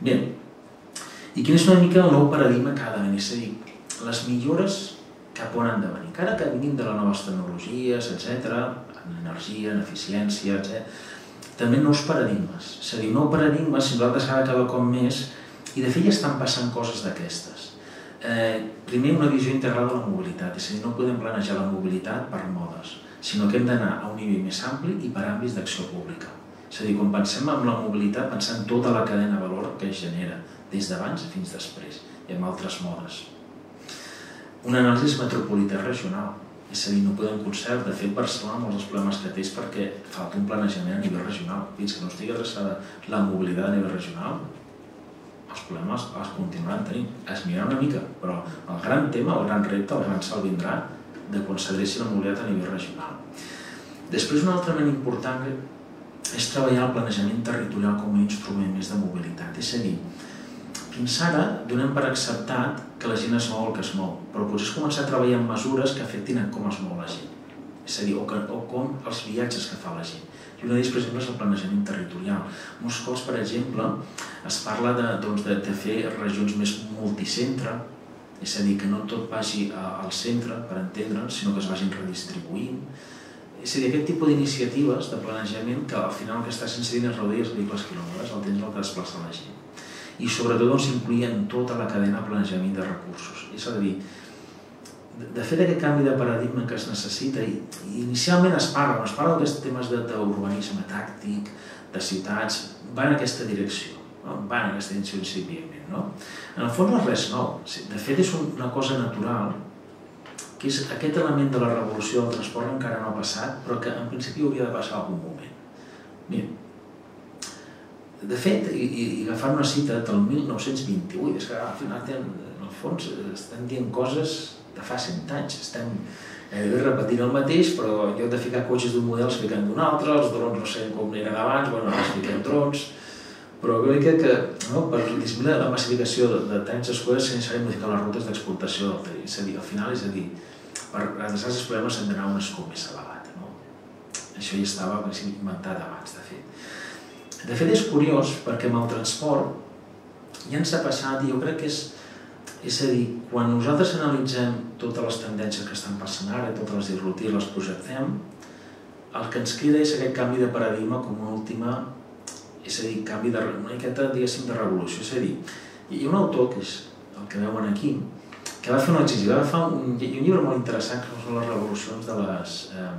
Bé, i quin és una mica el nou paradigma que ha de venir? És a dir, les millores cap on han de venir. Encara que vinguin de les noves tecnologies, etc, en energia, en eficiència, etc, també nous paradigmes. És a dir, nou paradigma, si nosaltres cada, cada cop més, i de fet ja estan passant coses d'aquestes. Eh, primer, una visió integral de la mobilitat, és a dir, no podem planejar la mobilitat per modes, sinó que hem d'anar a un nivell més ampli i per àmbits d'acció pública. És a dir, quan pensem en la mobilitat, pensem tota la cadena de valor que es genera, des d'abans fins després, i amb altres modes. Una anàlisi metropolità regional, és a dir, no podem concert, de fet Barcelona molts dels problemes que té és perquè falta un planejament a nivell regional. Fins que no estigui adreçada la mobilitat a nivell regional, els problemes els continuaran tenint. Es mirarà una mica, però el gran tema, el gran repte, el gran salt vindrà de quan s'adreci la mobilitat a nivell regional. Després, un altre element important és treballar el planejament territorial com a instrument més de mobilitat. És a dir, fins ara donem per acceptat que la gent es mou el que es mou, però potser és començar a treballar en mesures que afectin a com es mou la gent. És a dir, o, que, o com els viatges que fa la gent. I una d'ells, per exemple, és el planejament territorial. Molts cops, per exemple, es parla de, doncs, de, de fer regions més multicentre, és a dir, que no tot vagi al centre, per entendre, sinó que es vagin redistribuint. És a dir, aquest tipus d'iniciatives de planejament que al final el que estàs incidint és reduir els vehicles quilòmetres, el temps el que desplaça la gent. I sobretot doncs, en tota la cadena de planejament de recursos. És a dir, de fet aquest canvi de paradigma que es necessita i inicialment es parla, es parla d'aquests temes d'urbanisme tàctic, de ciutats, va en aquesta direcció, no? va en aquesta direcció incipientment. No? En el fons no és res nou, de fet és una cosa natural que és aquest element de la revolució del transport encara no ha passat, però que en principi hauria de passar algun moment. Mira, de fet, i, i agafant una cita del 1928, és que al final en el fons estan dient coses de fa 100 anys, estem gairebé repetint el mateix, però en lloc de ficar cotxes d'un model es fiquen d'un altre, els drons no sé com eren abans, bueno, ara es fiquen drons, però crec que, que no, per disminuir la massificació de, de trens escolars és necessari modificar les rutes d'exportació del tren. És a dir, al final, és a dir, per adreçar els problemes s'han d'anar un escó més elevat. No? Això ja estava inventat abans, de fet. De fet, és curiós perquè amb el transport ja ens ha passat, i jo crec que és, és a dir, quan nosaltres analitzem totes les tendències que estan passant ara, totes les disruptives, les projectem, el que ens queda és aquest canvi de paradigma com una última, és a dir, canvi de, una miqueta, diguéssim, de revolució. És a dir, hi ha un autor, que és el que veuen aquí, que va fer un exercici, va fer un, un llibre molt interessant que són les revolucions de les, eh,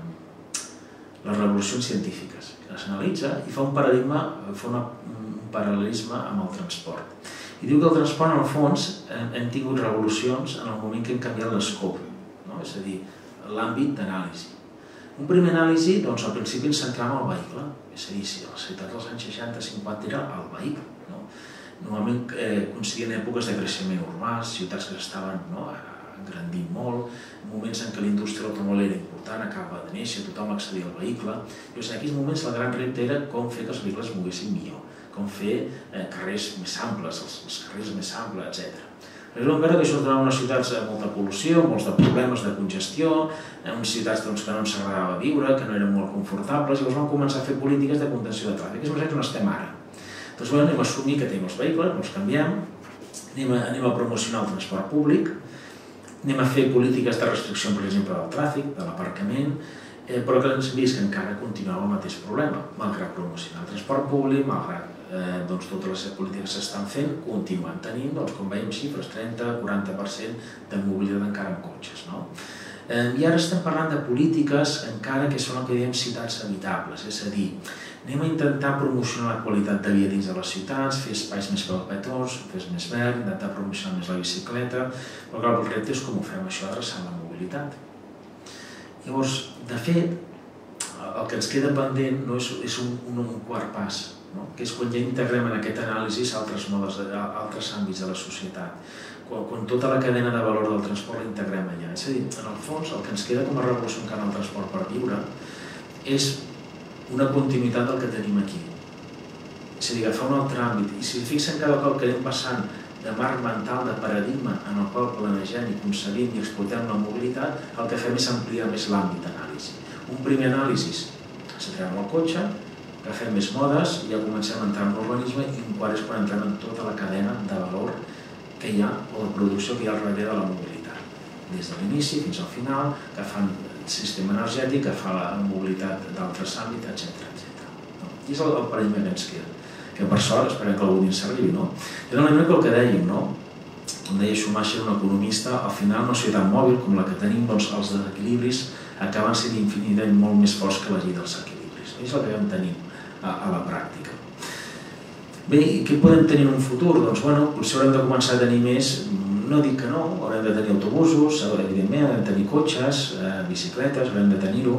les revolucions científiques. Les analitza i fa un paradigma, fa una, un paral·lelisme amb el transport. I diu que el transport, en el fons, hem, hem tingut revolucions en el moment que hem canviat l'escop, no? és a dir, l'àmbit d'anàlisi. Un primer anàlisi, doncs, al principi ens centràvem al vehicle, és a dir, si a la ciutat dels anys 60-50 era el vehicle, no? normalment eh, coincidien èpoques de creixement urbà, ciutats que estaven no, engrandint molt, moments en què la indústria automòbil era important, acaba de néixer, tothom accedia al vehicle. Llavors, en aquells moments la gran repte era com fer que els vehicles es moguessin millor, com fer eh, carrers més amples, els, els carrers més amples, etc. Llavors vam veure que això es donava unes ciutats amb molta pol·lució, molts de problemes de congestió, en unes ciutats doncs, que no ens agradava viure, que no eren molt confortables, llavors vam començar a fer polítiques de contenció de tràfic, és més on estem ara. Doncs bueno, anem a assumir que tenim els vehicles, els canviem, anem a, anem a promocionar el transport públic, anem a fer polítiques de restricció, per exemple, del tràfic, de l'aparcament, eh, però que ens vist que encara continuava el mateix problema, malgrat promocionar el transport públic, malgrat eh, doncs, totes les polítiques que s'estan fent, continuen tenint, doncs, com veiem, xifres, 30-40% de mobilitat encara en cotxes. No? Eh, I ara estem parlant de polítiques encara que són el que diem ciutats habitables, és a dir, Anem a intentar promocionar la qualitat de vida dins de les ciutats, fer espais més per als petons, fer més verd, intentar promocionar més la bicicleta, però clar, el repte és com ho fem això adreçant la mobilitat. Llavors, de fet, el que ens queda pendent no és, és un, un, un quart pas, no? que és quan ja integrem en aquest anàlisi altres modes, altres àmbits de la societat, quan, quan tota la cadena de valor del transport la integrem allà. És a dir, en el fons, el que ens queda com a revolució encara el transport per viure és una continuïtat del que tenim aquí. És a dir, agafar un altre àmbit. I si fixen cada cop que anem passant de marc mental, de paradigma en el qual planegem i concebim i explotem la mobilitat, el que fem és ampliar més l'àmbit d'anàlisi. Un primer anàlisi, centrem el cotxe, agafem més modes, ja comencem a entrar en l'urbanisme i un quart és quan entrem en tota la cadena de valor que hi ha o de producció que hi ha al darrere de la mobilitat. Des de l'inici fins al final, fan sistema energètic, que fa la mobilitat d'altres àmbits, etc etc. No? I és el, el paradigma que ens queda, que per sort esperem que algun dia s'arribi. No? Era una mica el que dèiem, no? com deia Schumacher, un economista, al final una societat mòbil com la que tenim, doncs els desequilibris acaben sent infinitament molt més forts que la llei dels equilibris. És el que vam tenir a, a la pràctica. Bé, i què podem tenir en un futur? Doncs, bueno, potser haurem de començar a tenir més no dic que no, haurem de tenir autobusos, evidentment, haurem de tenir cotxes, eh, bicicletes, haurem de tenir-ho,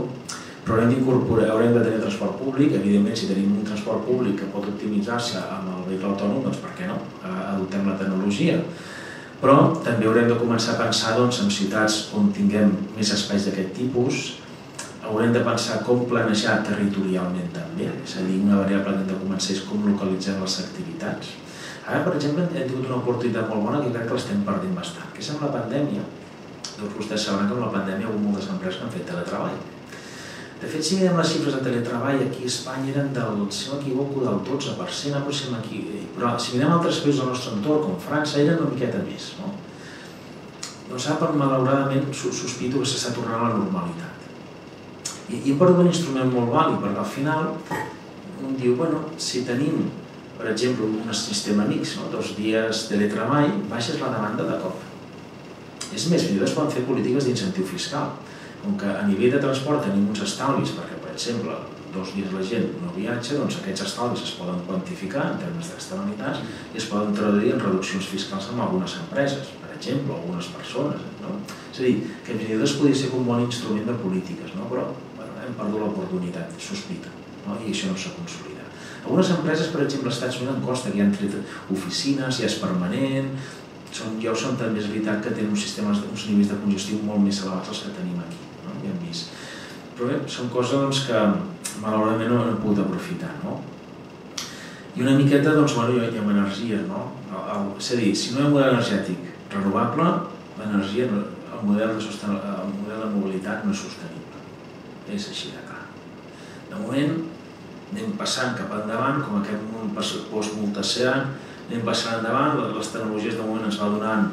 però haurem haurem de tenir transport públic, evidentment si tenim un transport públic que pot optimitzar-se amb el vehicle autònom, doncs per què no? Eh, adoptem la tecnologia. Però també haurem de començar a pensar doncs, en ciutats on tinguem més espais d'aquest tipus, haurem de pensar com planejar territorialment també, és a dir, una variable que hem de començar és com localitzem les activitats. Ara, per exemple, hem tingut una oportunitat molt bona que crec que l'estem perdent bastant, que és amb la pandèmia. Doncs vostès sabran que amb la pandèmia hi ha hagut moltes empreses que han fet teletreball. De fet, si mirem les xifres de teletreball, aquí a Espanya eren del, si no m'equivoco, del 12%, aproximadament, però si mirem altres països del nostre entorn, com França, eren una miqueta més. No? Doncs ara, malauradament, sospito que s'està tornant a la normalitat. I, i hem perdut un instrument molt vàlid, perquè al final un diu, bueno, si tenim, per exemple, un sistema mix, no? dos dies de teletreball, baixes la demanda de cop. És més, fins i tot es poden fer polítiques d'incentiu fiscal. Com que a nivell de transport tenim uns estalvis, perquè, per exemple, dos dies la gent no viatja, doncs aquests estalvis es poden quantificar en termes d'externalitats i es poden traduir en reduccions fiscals amb algunes empreses, per exemple, algunes persones. No? És a dir, que fins i tot es podria ser un bon instrument de polítiques, no? però hem perdut l'oportunitat, sospita, no? i això no s'ha consolidat. Algunes empreses, per exemple, als Estats Units em costa que hi han tret oficines, ja és permanent, són, ho són també, és veritat que tenen uns sistemes, uns nivells de congestió molt més elevats els que tenim aquí, no? ja hem vist. Però bé, són coses doncs, que malauradament no hem pogut aprofitar. No? I una miqueta, doncs, bueno, hi ha energia, no? És a dir, si no hi ha model energètic renovable, l'energia, el model de, el model de mobilitat no és sostenible és així de clar. De moment anem passant cap endavant, com aquest món post-multacean, anem passant endavant, les tecnologies de moment ens va donant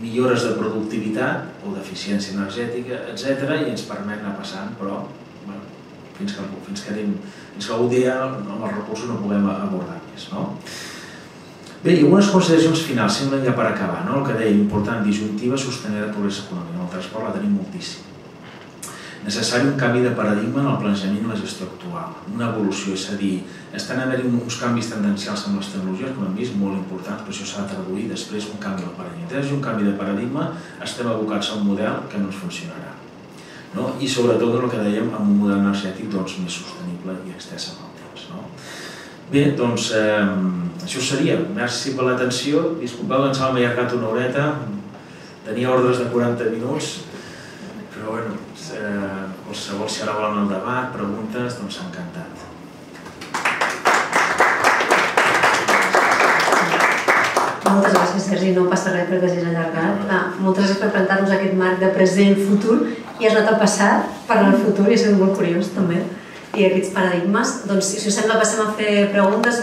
millores de productivitat o d'eficiència energètica, etc i ens permet anar passant, però bueno, fins que, fins que, anem, fins que algun dia amb els recursos no puguem abordar més. No? Bé, i algunes consideracions finals, sembla ja per acabar, no? el que deia, important, disjuntiva, sostenir la progrés econòmic. En el transport la tenim moltíssim necessari un canvi de paradigma en el planejament i la gestió actual, una evolució, és a dir, estan haver-hi uns canvis tendencials amb les tecnologies, com hem vist, molt importants, però això s'ha de traduir després un canvi del paradigma. Després un canvi de paradigma, estem abocats a un model que no ens funcionarà. No? I sobretot el que dèiem, amb un model energètic doncs, més sostenible i extès en el temps. No? Bé, doncs eh, això seria. Merci per l'atenció. Disculpeu, ens hem allargat una horeta. Tenia ordres de 40 minuts, però bueno, eh, qualsevol si ara volen el debat, preguntes, doncs encantat. Moltes gràcies, Sergi. No passa res perquè hagis allargat. Ah, moltes gràcies per presentar-nos aquest marc de present futur i has anat al passat per al futur i ha sigut molt curiós també. I aquests paradigmes. Doncs, si us sembla, passem a fer preguntes.